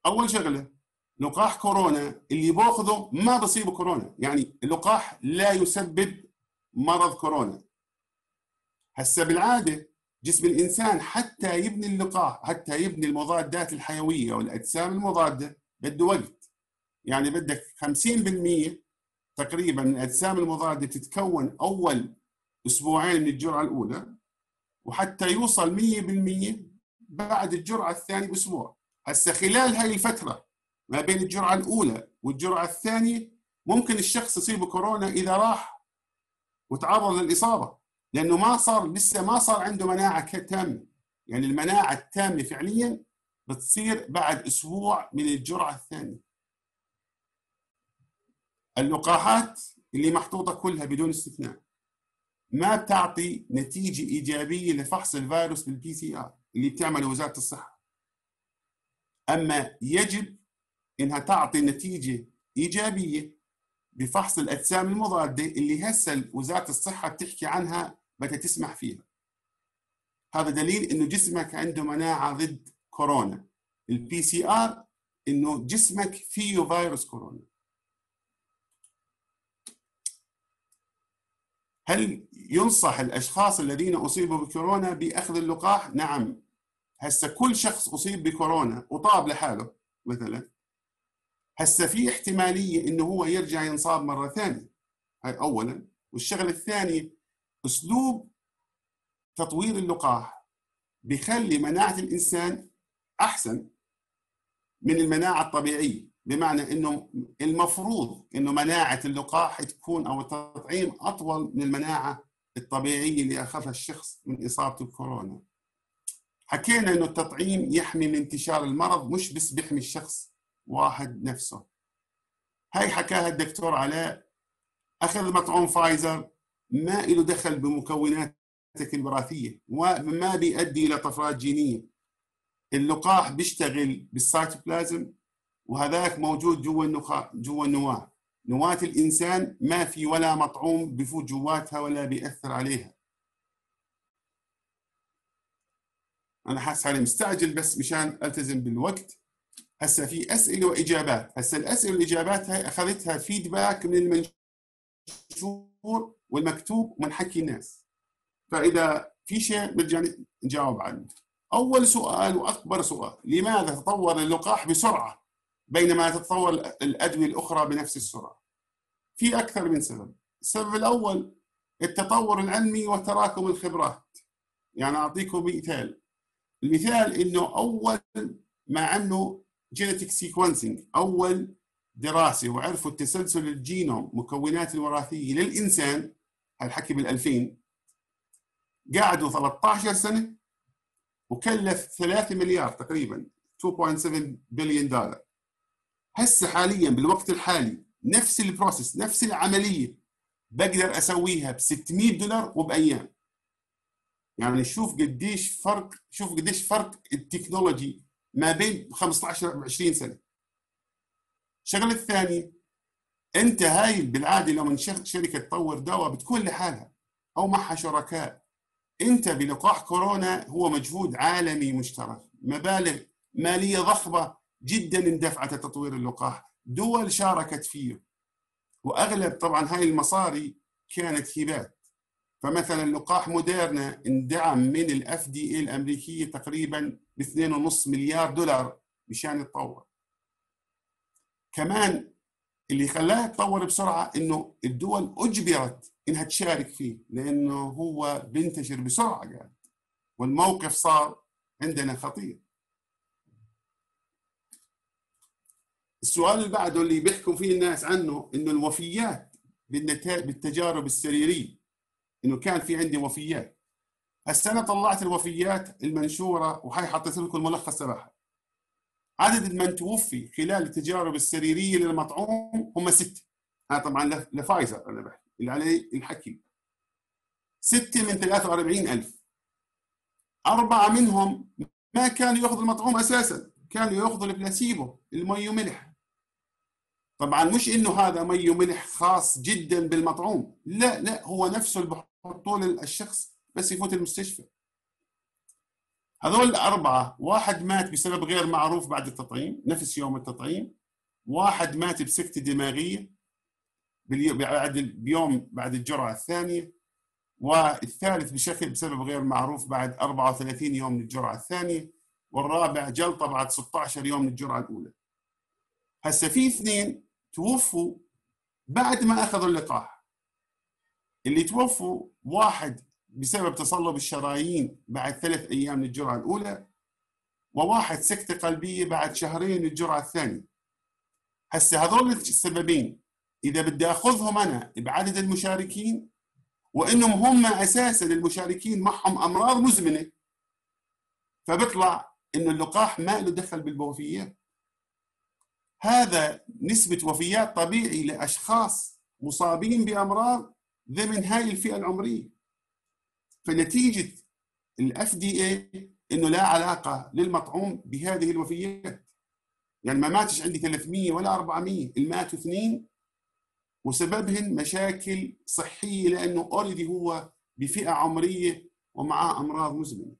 أول شغلة لقاح كورونا اللي باخذه ما بصيبه كورونا. يعني اللقاح لا يسبب مرض كورونا. هسه بالعادة جسم الإنسان حتى يبني اللقاح حتى يبني المضادات الحيوية والأجسام المضادة بده وقت. يعني بدك 50% تقريبا من الأجسام المضادة تتكون أول أسبوعين من الجرعة الأولى وحتى يوصل 100% بعد الجرعة الثانية بأسبوع. هسه خلال هاي الفترة ما بين الجرعة الأولى والجرعة الثانية ممكن الشخص يصيبه كورونا إذا راح وتعرض للإصابة لأنه ما صار لسه ما صار عنده مناعة تامه يعني المناعة التامة فعليا بتصير بعد أسبوع من الجرعة الثانية. اللقاحات اللي محطوطة كلها بدون استثناء ما بتعطي نتيجة إيجابية لفحص الفيروس بال PCR اللي بتعمله وزارة الصحة. أما يجب إنها تعطي نتيجة إيجابية بفحص الأجسام المضادة اللي هسه وزارة الصحة بتحكي عنها بدها تسمح فيها. هذا دليل إنه جسمك عنده مناعة ضد كورونا. ال PCR إنه جسمك فيه فيروس كورونا. هل ينصح الأشخاص الذين أصيبوا بكورونا بأخذ اللقاح؟ نعم. هسه كل شخص أصيب بكورونا وطاب لحاله مثلا. هسه في احتمالية إنه هو يرجع ينصاب مرة ثانية. هاي اولا. والشغلة الثانية أسلوب تطوير اللقاح بيخلي مناعة الإنسان أحسن من المناعة الطبيعية. بمعنى إنه المفروض إنه مناعة اللقاح تكون أو التطعيم أطول من المناعة الطبيعية اللي أخذها الشخص من اصابته بكورونا. حكينا إنه التطعيم يحمي من انتشار المرض مش بس بيحمي الشخص. واحد نفسه. هاي حكاها الدكتور علاء أخذ مطعوم فايزر ما له دخل بمكوناتك الوراثية وما بيؤدي إلى طفرات جينية. اللقاح بيشتغل بالسيتوبلازم وهذاك موجود جوا النخاع جوا النواة. نواة الإنسان ما في ولا مطعوم بفوت جواتها ولا بيأثر عليها. أنا حاسس حالي مستعجل بس مشان ألتزم بالوقت. هسه في أسئلة وإجابات. هسه الأسئلة والإجابات هاي أخذتها فيدباك من المنشور والمكتوب ومن حكي الناس. فإذا في شيء برجع نجاوب عنه. أول سؤال وأكبر سؤال لماذا تطور اللقاح بسرعة بينما تتطور الأدوية الأخرى بنفس السرعة؟ في أكثر من سبب. السبب الأول التطور العلمي وتراكم الخبرات. يعني أعطيكم مثال. المثال إنه أول ما عملوا genetic sequencing أول دراسة وعرفوا التسلسل الجينوم مكونات الوراثية للإنسان هالحكي بال 2000 قعدوا 13 سنة وكلف 3 مليار تقريبا 2.7 بليون دولار هسه حاليا بالوقت الحالي نفس ال process نفس العملية بقدر أسويها ب 600 دولار وبأيام. يعني شوف قديش فرق شوف قديش فرق التكنولوجي ما بين 15 و 20 سنة. الشغلة الثانية أنت هاي بالعادة لما شركة تطور دواء بتكون لحالها أو معها شركاء. أنت بلقاح كورونا هو مجهود عالمي مشترك مبالغ مالية ضخمة جدا اندفعت تطوير اللقاح. دول شاركت فيه. وأغلب طبعا هاي المصاري كانت هبات. فمثلا لقاح موديرنا اندعم من الاف دي اي الأمريكية تقريبا ب 2.5 مليار دولار مشان يتطور. كمان اللي خلاه يتطور بسرعة إنه الدول أجبرت إنها تشارك فيه لأنه هو بينتشر بسرعة قاعد والموقف صار عندنا خطير. السؤال اللي بعده اللي بيحكوا فيه الناس عنه إنه الوفيات بالتجارب السريريه إنه كان في عندي وفيات. السنة طلعت الوفيات المنشورة وهي حطيت لكم الملخص تبعها عدد من توفي خلال التجارب السريرية للمطعوم هم ستة. هذا طبعا لفايزر أنا بحكي. اللي عليه الحكي. ستة من 43000 أربعة منهم ما كانوا يأخذوا المطعوم أساسا. كانوا يأخذوا البلاسيبو المي وملح. طبعا مش إنه هذا مي وملح خاص جدا بالمطعوم. لا لا هو نفسه اللي بحطوه للشخص بس يفوت المستشفى. هذول الأربعة واحد مات بسبب غير معروف بعد التطعيم نفس يوم التطعيم واحد مات بسكتة دماغية بعد بيوم بعد الجرعة الثانية والثالث بشكل بسبب غير معروف بعد 34 يوم من الجرعة الثانية والرابع جلطة بعد 16 يوم من الجرعة الأولى. هسه في اثنين توفوا بعد ما أخذوا اللقاح. اللي توفوا واحد بسبب تصلب الشرايين بعد ثلاث أيام من الجرعة الأولى وواحد سكتة قلبية بعد شهرين من الجرعة الثانية. هسه هذول السببين إذا بدي أخذهم أنا بعدد المشاركين وإنهم هم أساسا المشاركين معهم أمراض مزمنة فبيطلع إنه اللقاح ما له دخل بالوفيات هذا نسبة وفيات طبيعي لأشخاص مصابين ضمن هاي الفئة العمرية. فنتيجة الاف دي اي إنه لا علاقة للمطعوم بهذه الوفيات. يعني ما ماتش عندي 300 ولا 400 الماتوا اثنين وسببهن مشاكل صحية لأنه already هو بفئة عمرية ومعاه أمراض مزمنة.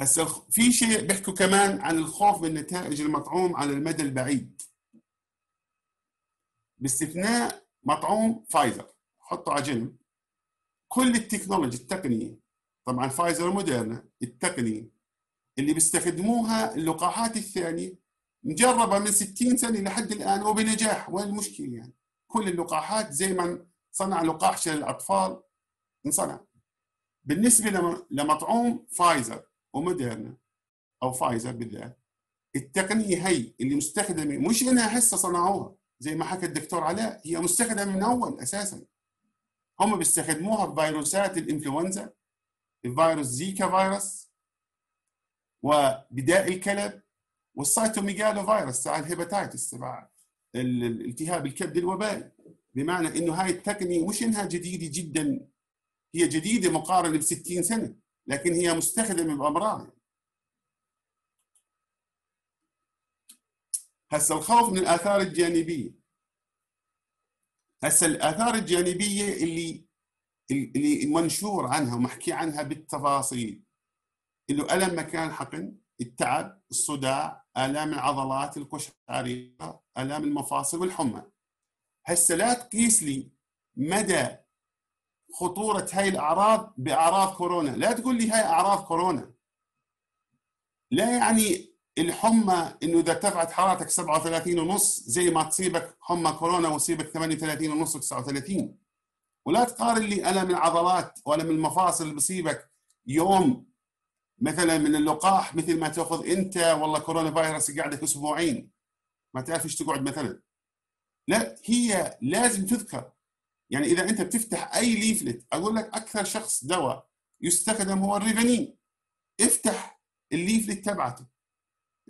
هسه في شيء بيحكوا كمان عن الخوف من نتائج المطعوم على المدى البعيد. باستثناء مطعوم فايزر. حطه على جنب. كل ال technology التقنية طبعا فايزر وموديرنا التقنية اللي بيستخدموها اللقاحات الثانية مجربة من 60 سنة لحد الآن وبنجاح. وين المشكلة يعني؟ كل اللقاحات زي ما صنع لقاح شلل الأطفال انصنع. بالنسبة لمطعوم فايزر وموديرنا أو فايزر بالذات التقنية هي اللي مستخدمة مش إنها هسه صنعوها. زي ما حكى الدكتور علاء هي مستخدمة من أول أساسا. هم بيستخدموها في فيروسات الإنفلونزا الفيروس زيكا فيروس وبداء الكلب وال cytomegalovirus تاع ال hepatitis تبع الالتهاب الكبد الوبائي. بمعنى إنه هاي التقنية مش إنها جديدة جدا هي جديدة مقارنة ب 60 سنة لكن هي مستخدمة بأمراض. هسه الخوف من الآثار الجانبية. هسه الآثار الجانبية اللي اللي منشور عنها ومحكي عنها بالتفاصيل إنه ألم مكان حقن التعب الصداع آلام العضلات القشعريره آلام المفاصل والحمى. هسه لا تقيس لي مدى خطورة هاي الأعراض بأعراض كورونا. لا تقول لي هاي أعراض كورونا. لا يعني الحمى إنه إذا ارتفعت حرارتك 37 ونص زي ما تصيبك حمى كورونا ويصيبك 38 ونص و39 ولا تقارن لي الم العضلات والم المفاصل اللي بصيبك. يوم مثلا من اللقاح مثل ما تأخذ أنت والله كورونا فيروس يقعدك أسبوعين. ما تعرف إيش تقعد مثلا. لا هي لازم تذكر. يعني إذا أنت بتفتح أي leaflet أقول لك أكثر شخص دواء يستخدم هو الريفانين افتح ال leaflet تبعته.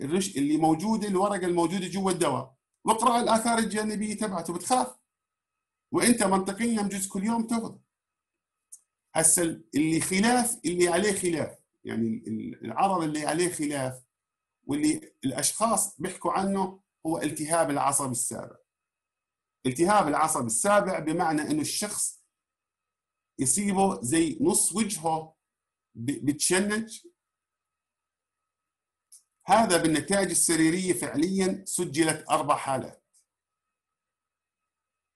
الرش اللي موجوده الورقة الموجودة جوا الدواء. واقرا الآثار الجانبية تبعته بتخاف وأنت منطقيا بجوز كل يوم تاخذ هسه اللي خلاف اللي عليه خلاف. يعني العرض اللي عليه خلاف واللي الأشخاص بيحكوا عنه هو التهاب العصب السابع. التهاب العصب السابع بمعنى إنه الشخص يصيبه زي نص وجهه بتشنج. هذا بالنتائج السريرية فعليا سجلت أربع حالات.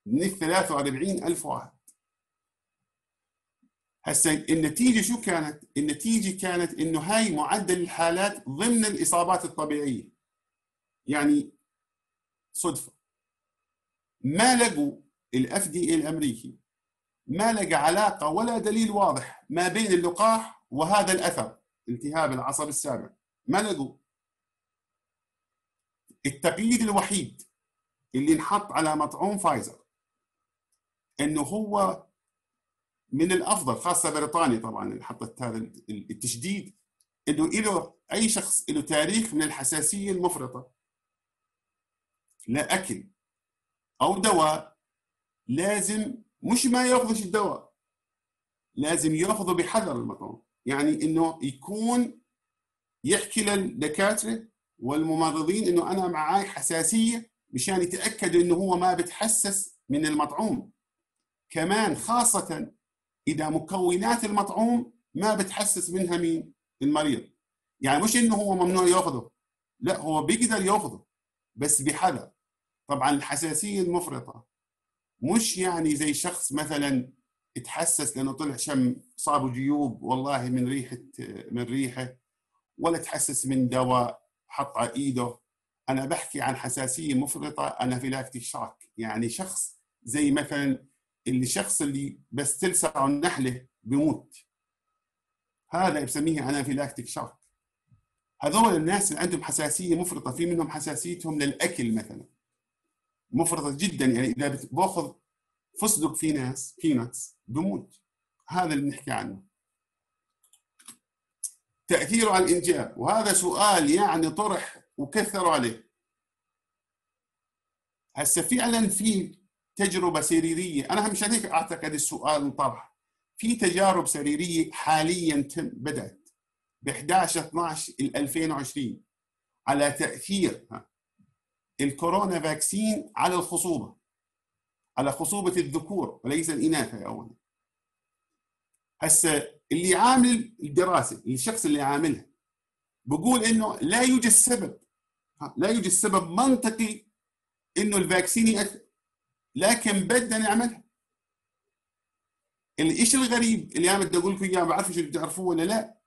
من ال 43 ألف واحد. هسه النتيجة شو كانت؟ النتيجة كانت إنه هاي معدل الحالات ضمن الإصابات الطبيعية. يعني صدفة. ما لقوا الأف دي الأمريكي ما لقى علاقة ولا دليل واضح ما بين اللقاح وهذا الأثر التهاب العصب السابع. ما لقوا. التقييد الوحيد اللي انحط على مطعوم فايزر إنه هو من الأفضل خاصة بريطانيا طبعا اللي حطت هذا التشديد إنه له أي شخص له تاريخ من الحساسية المفرطة. لاكل أو دواء لازم مش ما يأخذش الدواء لازم يأخذه بحذر المطعوم يعني إنه يكون يحكي للدكاترة والممرضين إنه أنا معاي حساسية مشان يتأكدوا إنه هو ما بتحسس من المطعوم. كمان خاصة إذا مكونات المطعوم ما بتحسس منها مين؟ المريض. يعني مش إنه هو ممنوع يأخذه. لا هو بيقدر يأخذه بس بحذر. طبعا الحساسية المفرطة مش يعني زي شخص مثلا تحسس لأنه طلع شم صابه جيوب والله من ريحة من ريحة ولا تحسس من دواء. حط إيده. أنا بحكي عن حساسية مفرطة anaphylactic shock يعني شخص زي مثلا اللي الشخص اللي بس تلسعه النحله بموت هذا بسميه anaphylactic shock هذول الناس اللي عندهم حساسية مفرطة في منهم حساسيتهم للأكل مثلا. مفرطة جدا يعني إذا بأخذ فستق في ناس بيناتس بموت. هذا اللي بنحكي عنه. تاثيره على الانجاب وهذا سؤال يعني طرح وكثروا عليه. هسه فعلا في تجربة سريرية. أنا مشان هيك أعتقد السؤال انطرح في تجارب سريرية حاليا تم بدأت ب 11 12 2020 على تأثير الكورونا vaccine على الخصوبة. على خصوبة الذكور وليس الاناث اولا هسه اللي عامل الدراسة الشخص اللي عاملها بقول إنه لا يوجد سبب لا يوجد سبب منطقي إنه ال vaccine يأثر. لكن بدنا نعملها. الشيء الغريب؟ اللي أنا بدي أقول لكم إياه ما بعرف اذا بتعرفوه ولا لا.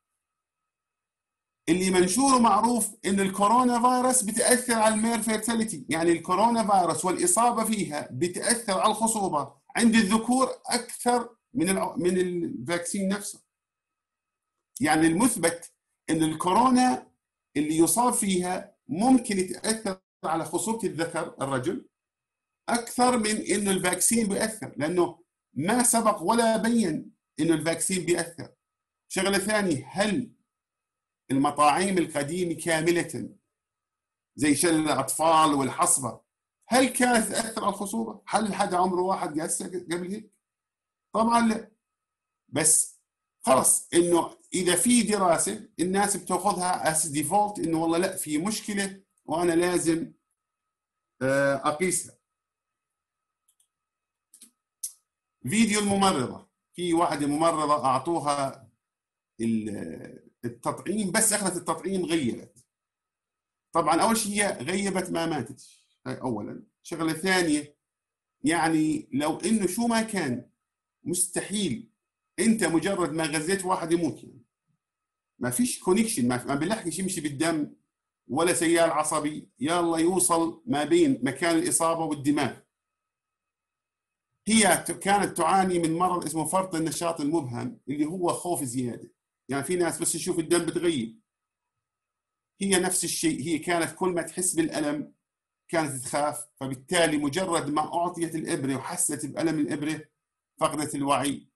اللي منشور ومعروف ان الكورونا فيروس بتأثر على ال male fertility. يعني الكورونا فيروس والإصابة فيها بتأثر على الخصوبة. عند الذكور أكثر من من ال vaccine نفسه. يعني المثبت إن الكورونا اللي يصاب فيها ممكن يتأثر على خصوبه الذكر الرجل أكثر من إنه ال vaccine بيأثر لأنه ما سبق ولا بين إنه ال vaccine بيأثر شغلة ثانية هل المطاعيم القديمة كاملة زي شل الأطفال والحصبة هل كانت تأثر على الخصوبة؟ هل حدا عمره واحد جا سأل قبل هيك؟ طبعا لا بس خلص إنه إذا في دراسة الناس بتأخذها as default إنه والله لا في مشكلة وأنا لازم آه، أقيسها. فيديو الممرضة في واحدة ممرضة أعطوها التطعيم بس أخذت التطعيم غيبت. طبعا أول شيء غيبت ما ماتت هاي اولا. شغله ثانية يعني لو إنه شو ما كان مستحيل انت مجرد ما غزيت واحد يموت. يعني ما فيش connection ما بيلحقش يمشي بالدم ولا سيال عصبي يلا يوصل ما بين مكان الإصابة والدماغ. هي كانت تعاني من مرض اسمه فرط النشاط المبهم اللي هو خوف زيادة. يعني في ناس بس تشوف الدم بتغيب. هي نفس الشيء هي كانت كل ما تحس بالألم كانت تخاف فبالتالي مجرد ما أعطيت الإبرة وحست بألم الإبرة فقدت الوعي.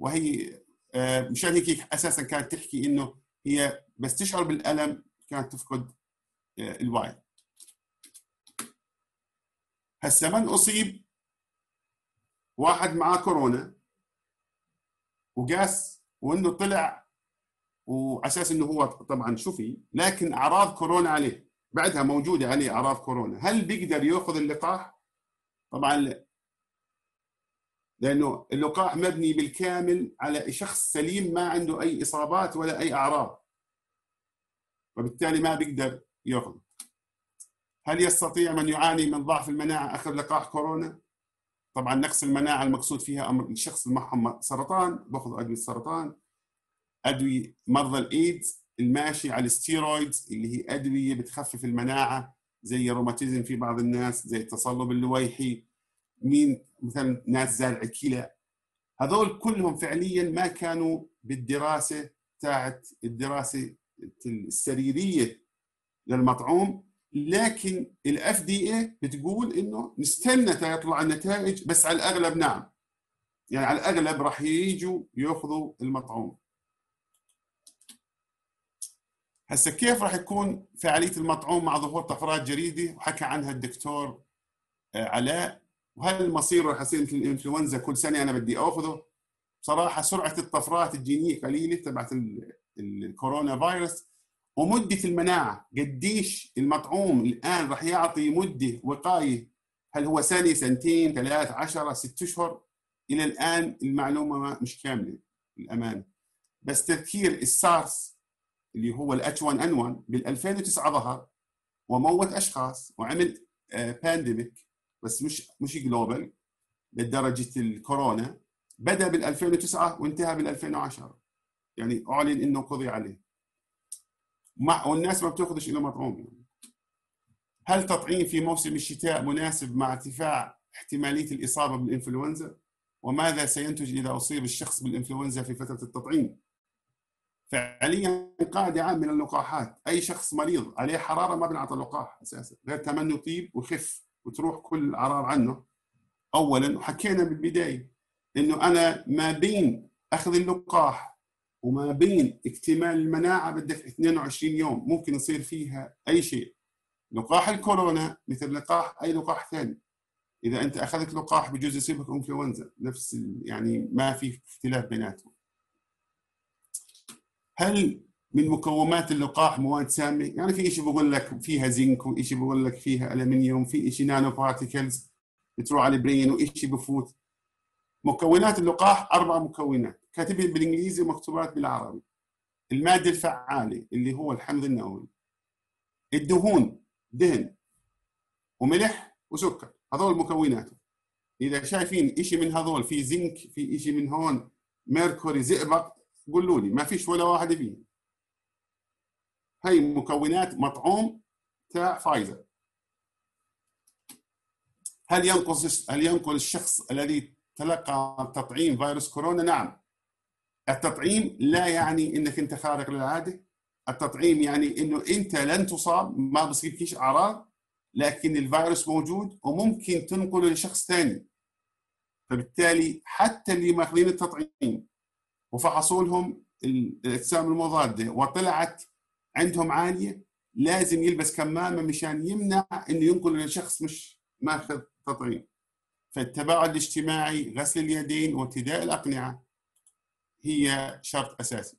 وهي آه، مشان هيك أساسا كانت تحكي إنه هي بس تشعر بالألم كانت تفقد آه، الوعي. هسه من أصيب؟ واحد معاه كورونا وقاس وإنه طلع وأساس إنه هو طبعا شفي لكن أعراض كورونا عليه بعدها موجودة عليه أعراض كورونا. هل بيقدر يأخذ اللقاح؟ طبعا لأنه اللقاح مبني بالكامل على شخص سليم ما عنده أي إصابات ولا أي أعراض وبالتالي ما بيقدر ياخذ هل يستطيع من يعاني من ضعف المناعة اخذ لقاح كورونا؟ طبعا نقص المناعة المقصود فيها أمر الشخص اللي معهم سرطان باخذ أدوية السرطان أدوية مرضى الإيدز الماشي على الستيرويدز اللي هي أدوية بتخفف المناعة زي الروماتيزم في بعض الناس زي التصلب اللويحي مين مثلا ناس زارع كلى هذول كلهم فعليا ما كانوا بالدراسة تاعت الدراسة السريرية للمطعوم لكن الاف دي اي بتقول إنه نستنى يطلع النتائج بس على الأغلب نعم. يعني على الأغلب راح يجوا يأخذوا المطعوم. هسه كيف راح يكون فعالية المطعوم مع ظهور طفرات جديده وحكى عنها الدكتور آه، علاء. وهل المصير راح يصير مثل الإنفلونزا كل سنة أنا بدي آخذه؟ بصراحة سرعة الطفرات الجينية قليلة تبعت الكورونا فيروس. ومدة المناعة قديش المطعوم الآن راح يعطي مدة وقاية؟ هل هو سنة سنتين ثلاث عشرة ست أشهر؟ إلى الآن المعلومة مش كاملة للأمانة. بس تذكير السارس اللي هو ال H 1 N 1 بال 2009 ظهر وموت أشخاص وعمل pandemic آه، بس مش مش جلوبال لدرجة الكورونا. بدأ بال 2009 وانتهى بال 2010 يعني أعلن إنه قضي عليه. مع والناس ما بتاخذش له مطعوم يعني. هل تطعيم في موسم الشتاء مناسب مع ارتفاع احتمالية الإصابة بالإنفلونزا؟ وماذا سينتج إذا أصيب الشخص بالإنفلونزا في فترة التطعيم؟ فعليا قاعدة عامة من اللقاحات. أي شخص مريض عليه حرارة ما بنعطى لقاح أساسا. غير تمنى يطيب ويخف وتروح كل الاعراض عنه اولا وحكينا بالبداية إنه أنا ما بين أخذ اللقاح وما بين اكتمال المناعة بدك 22 يوم ممكن يصير فيها أي شيء. لقاح الكورونا مثل لقاح أي لقاح ثاني. إذا أنت أخذت لقاح بجوز يصيبك إنفلونزا نفس يعني ما في اختلاف بيناتهم. هل من مكونات اللقاح مواد سامة. يعني في شيء بقول لك فيها زنك وشيء بقول لك فيها الومنيوم في شيء نانو بارتيكلز بتروح على البرين وشيء بفوت. مكونات اللقاح أربع مكونات كاتبين بالإنجليزي ومكتوبات بالعربي. المادة الفعالة اللي هو الحمض النووي. الدهون دهن وملح وسكر هذول مكوناته إذا شايفين شيء من هذول في زنك في شيء من هون ميركوري زئبق قولوا لي ما فيش ولا واحد فيه هي مكونات مطعوم تاع فايزر هل ينقص هل ينقل الشخص الذي تلقى تطعيم فيروس كورونا؟ نعم. التطعيم لا يعني إنك أنت خارق للعادة. التطعيم يعني إنه أنت لن تصاب ما بصيبكيش أعراض لكن الفيروس موجود وممكن تنقله لشخص ثاني. فبالتالي حتى اللي ماخذين التطعيم وفحصوا لهم الأجسام المضادة وطلعت عندهم عالية لازم يلبس كمامة مشان يمنع إنه ينقل لشخص مش ماخذ تطعيم. فالتباعد الاجتماعي غسل اليدين وارتداء الأقنعة هي شرط أساسي.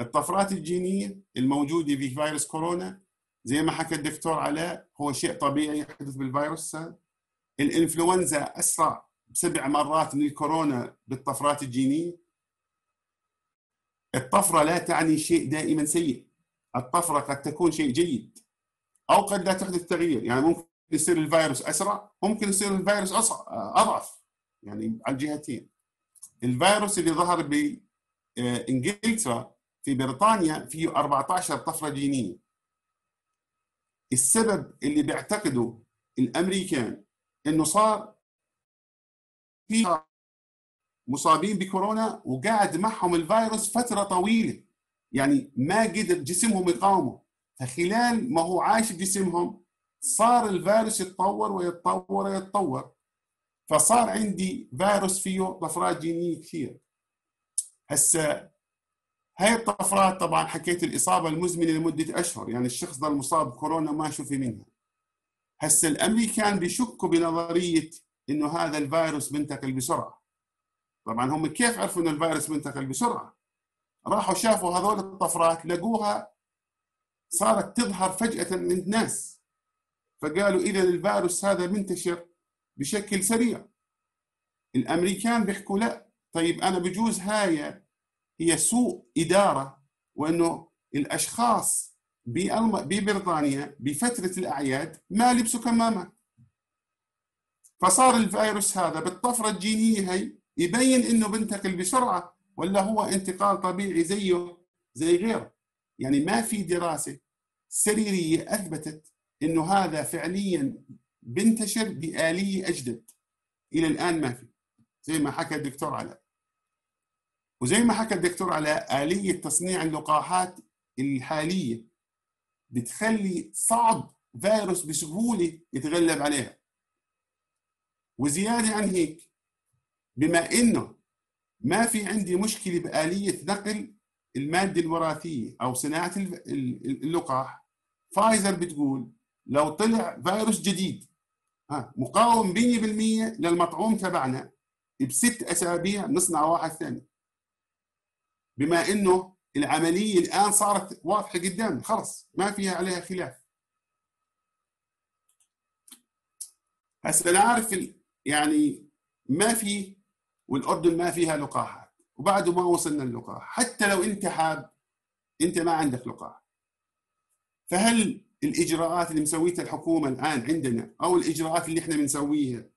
الطفرات الجينية الموجودة في فيروس كورونا زي ما حكى الدكتور علاء هو شيء طبيعي يحدث بالفيروس. الإنفلونزا أسرع سبع مرات من الكورونا بالطفرات الجينية. الطفرة لا تعني شيء دائما سيء. الطفرة قد تكون شيء جيد أو قد لا تحدث تغيير يعني ممكن يصير الفيروس أسرع ممكن يصير الفيروس أضعف. يعني على الجهتين. الفيروس اللي ظهر بانجلترا في بريطانيا فيه 14 طفرة جينية. السبب اللي بيعتقدوا الأمريكان إنه صار في مصابين بكورونا وقاعد معهم الفيروس فترة طويلة. يعني ما قدر جسمهم يقاومه. فخلال ما هو عايش بجسمهم صار الفيروس يتطور ويتطور ويتطور. فصار عندي فيروس فيه طفرات جينية كثير هسه هاي الطفرات طبعا حكيت الإصابة المزمنة لمدة أشهر. يعني الشخص ضل مصاب بكورونا ما شوفي منها. هسه الأمريكان بيشكوا بنظرية إنه هذا الفيروس بينتقل بسرعة. طبعا هم كيف عرفوا انه الفيروس بينتقل بسرعة؟ راحوا شافوا هذول الطفرات لقوها صارت تظهر فجأة من الناس فقالوا اذا الفيروس هذا منتشر بشكل سريع. الأمريكان بيحكوا لا. طيب أنا بجوز هاي هي سوء إدارة وإنه الأشخاص ببريطانيا بفترة الأعياد ما لبسوا كمامات فصار الفيروس هذا بالطفرة الجينية هي يبين إنه بنتقل بسرعة ولا هو انتقال طبيعي زيه زي غيره. يعني ما في دراسة سريرية أثبتت إنه هذا فعليا بنتشر بآلية أجدد. إلى الآن ما في. زي ما حكى الدكتور علاء وزي ما حكى الدكتور علاء آلية تصنيع اللقاحات الحالية. بتخلي صعب فيروس بسهولة يتغلب عليها. وزيادة عن هيك بما إنه ما في عندي مشكلة بآلية نقل المادة الوراثية أو صناعة اللقاح فايزر بتقول لو طلع فيروس جديد مقاوم 100% للمطعوم تبعنا بست أسابيع نصنع واحد ثاني. بما إنه العملية الآن صارت واضحة قدامنا خلص ما فيها عليها خلاف. هسه أنا عارف يعني ما في والاردن ما فيها لقاحات وبعده ما وصلنا اللقاح حتى لو أنت حاب أنت ما عندك لقاح فهل الإجراءات اللي مسويتها الحكومة الآن عندنا أو الإجراءات اللي إحنا بنسويها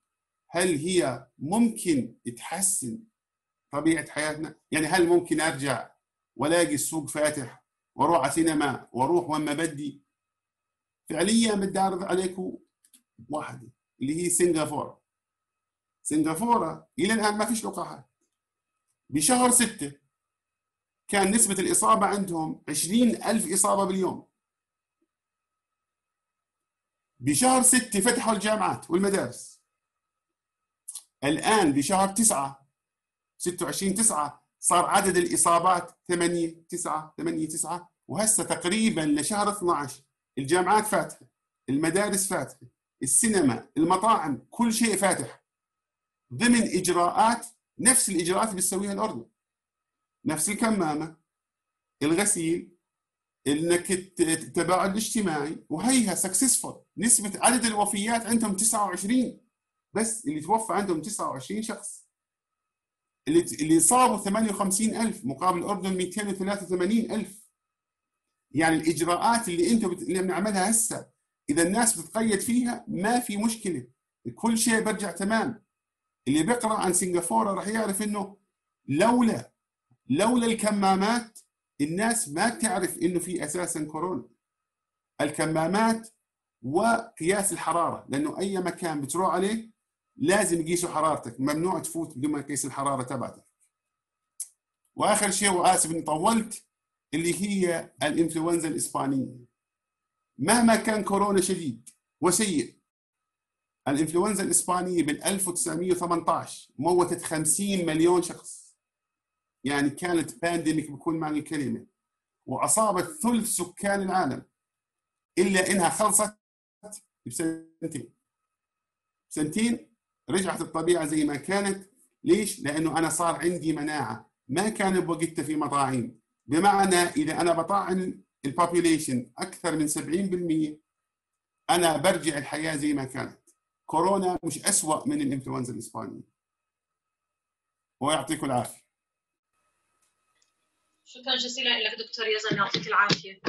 هل هي ممكن تحسن طبيعة حياتنا؟ يعني هل ممكن أرجع وألاقي السوق فاتح وأروح على سينما وأروح وين بدي؟ فعليا بدي اعرض عليكم واحدة اللي هي سنغافورة. سنغافورة إلى الآن ما فيش لقاحات. بشهر ستة كان نسبة الإصابة عندهم 20 ألف إصابة باليوم. بشهر ستة فتحوا الجامعات والمدارس. الآن بشهر تسعة 26 تسعة صار عدد الإصابات 8 9 8 9 وهسه تقريبا لشهر 12 الجامعات فاتحة المدارس فاتحة السينما المطاعم كل شيء فاتح. ضمن إجراءات نفس الإجراءات اللي بتسويها الأردن. نفس الكمامة الغسيل إنك التباعد الاجتماعي وهيها سكسسفول نسبة عدد الوفيات عندهم 29 بس اللي توفى عندهم 29 شخص. اللي اللي صابوا 58000 مقابل الأردن 283000 يعني الإجراءات اللي أنتم بت... اللي بنعملها هسه إذا الناس بتتقيد فيها ما في مشكلة. كل شيء برجع تمام. اللي بيقرأ عن سنغافورة راح يعرف إنه لولا لولا الكمامات الناس ما تعرف إنه في أساسا كورونا. الكمامات وقياس الحرارة لأنه أي مكان بتروح عليه لازم يقيسوا حرارتك ممنوع تفوت بدون ما تقيس الحرارة تبعتك. وآخر شيء وآسف إني طولت اللي هي الإنفلونزا الإسبانية. مهما كان كورونا شديد وسيء الإنفلونزا الإسبانية بال 1918 موتت 50 مليون شخص. يعني كانت pandemic بكل معنى الكلمة. وأصابت ثلث سكان العالم. إلا إنها خلصت بسنتين. سنتين رجعت الطبيعة زي ما كانت. ليش؟ لأنه أنا صار عندي مناعة. ما كان بوقتها في مطاعيم. بمعنى إذا أنا بطعن ال population أكثر من 70% أنا برجع الحياة زي ما كانت. كورونا مش اسوء من الإنفلونزا الإسبانية. ويعطيكم العافية. شكرا جزيلا لك دكتور يزن يعطيك العافية.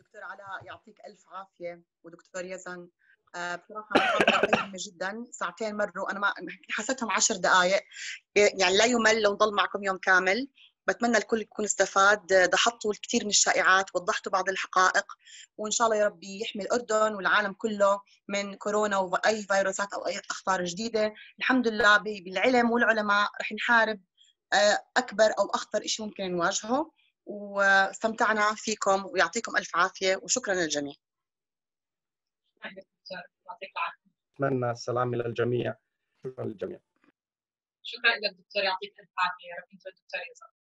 دكتور علاء يعطيك ألف عافية. ودكتور يزن آه، بصراحة محاضره قيمة جدا. ساعتين مروا أنا ما حسيتهم عشر دقائق يعني لا يمل لو ضل معكم يوم كامل. بتمنى الكل يكون استفاد دحضتوا الكثير من الشائعات وضحتوا بعض الحقائق وإن شاء الله يا ربي يحمي الأردن والعالم كله من كورونا وأي فيروسات أو أي أخطار جديدة الحمد لله بالعلم والعلماء رح نحارب آه، أكبر أو أخطر شيء ممكن نواجهه واستمتعنا فيكم ويعطيكم ألف عافية وشكرا للجميع. أتمنى السلامه للجميع شكرا للجميع. شكرا لك دكتور يعطيك ألف عافية يا رب انت والدكتور يزن.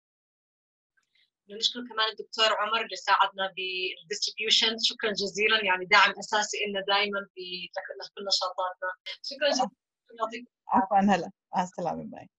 نشكر كمان الدكتور عمر اللي ساعدنا بال distribution شكرا جزيلا يعني داعم أساسي لنا دائما في كل نشاطاتنا. شكرا جزيلا. عفوا هلا. مع السلامة bye.